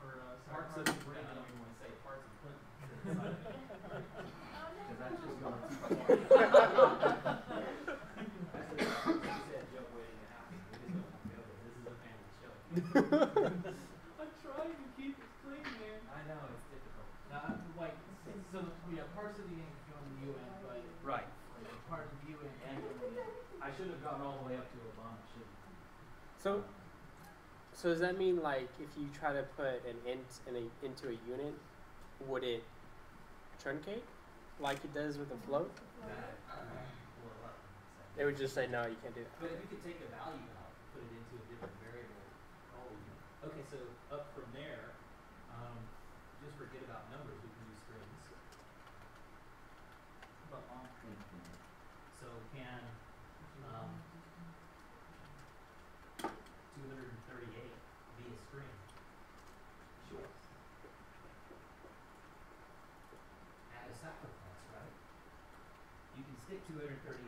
so does that mean like if you try to put an int in a, into a uint, would it truncate like it does with a float? It would just say no, you can't do that. But if you could take a value out, put it into a different variable, oh, okay, so up from doing 30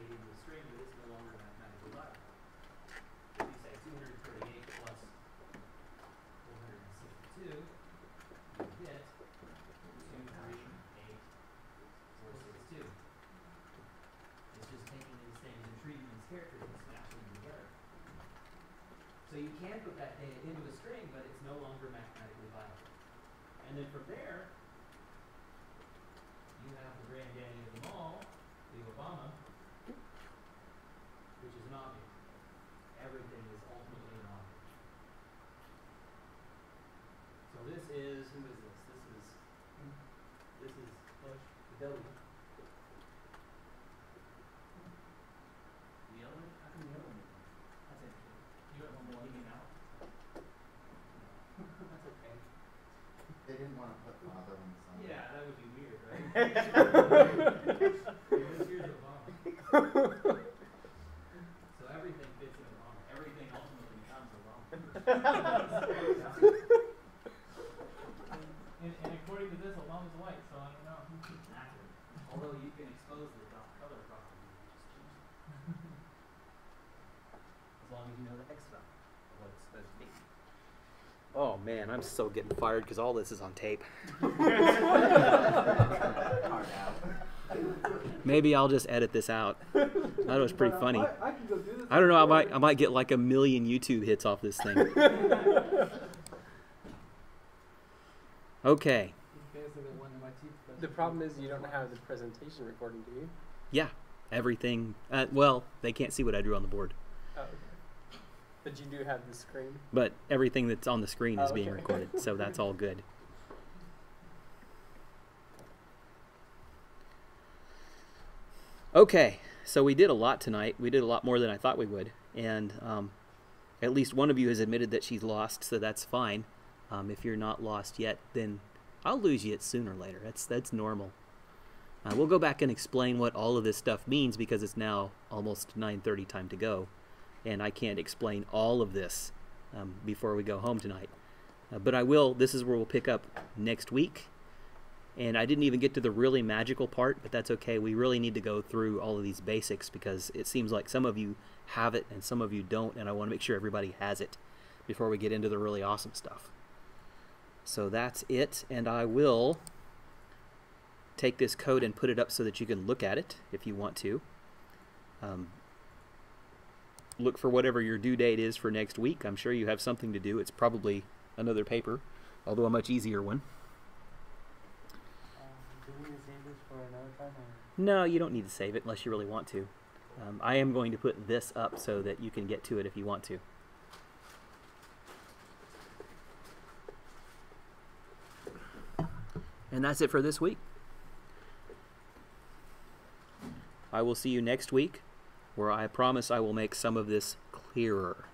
I'm so getting fired because all this is on tape. [laughs] Maybe I'll just edit this out. That was pretty funny. I, I can go do this. I don't know. I might I might get like a million YouTube hits off this thing. [laughs] Okay. These guys are the The problem is you don't have the presentation recording, do you? Yeah. Everything. Uh, well, they can't see what I drew on the board, Oh, okay. But you do have the screen. but everything that's on the screen is Oh, being okay. recorded, so that's all good. Okay, so we did a lot tonight. We did a lot more than I thought we would, and um, at least one of you has admitted that she's lost, so that's fine. Um, if you're not lost yet, then I'll lose you sooner or later. That's that's normal. Uh, we'll go back and explain what all of this stuff means because it's now almost 9:30 time to go, and I can't explain all of this um, before we go home tonight. Uh, but I will. This is where we'll pick up next week. And I didn't even get to the really magical part, but that's okay. We really need to go through all of these basics because it seems like some of you have it and some of you don't, and I want to make sure everybody has it before we get into the really awesome stuff. So that's it, and I will take this code and put it up so that you can look at it if you want to. Um, look for whatever your due date is for next week. I'm sure you have something to do. It's probably another paper, although a much easier one. Um, do we need to save this for another time? Or? No, you don't need to save it unless you really want to. Um, I am going to put this up so that you can get to it if you want to. And that's it for this week. I will see you next week, where I promise I will make some of this clearer.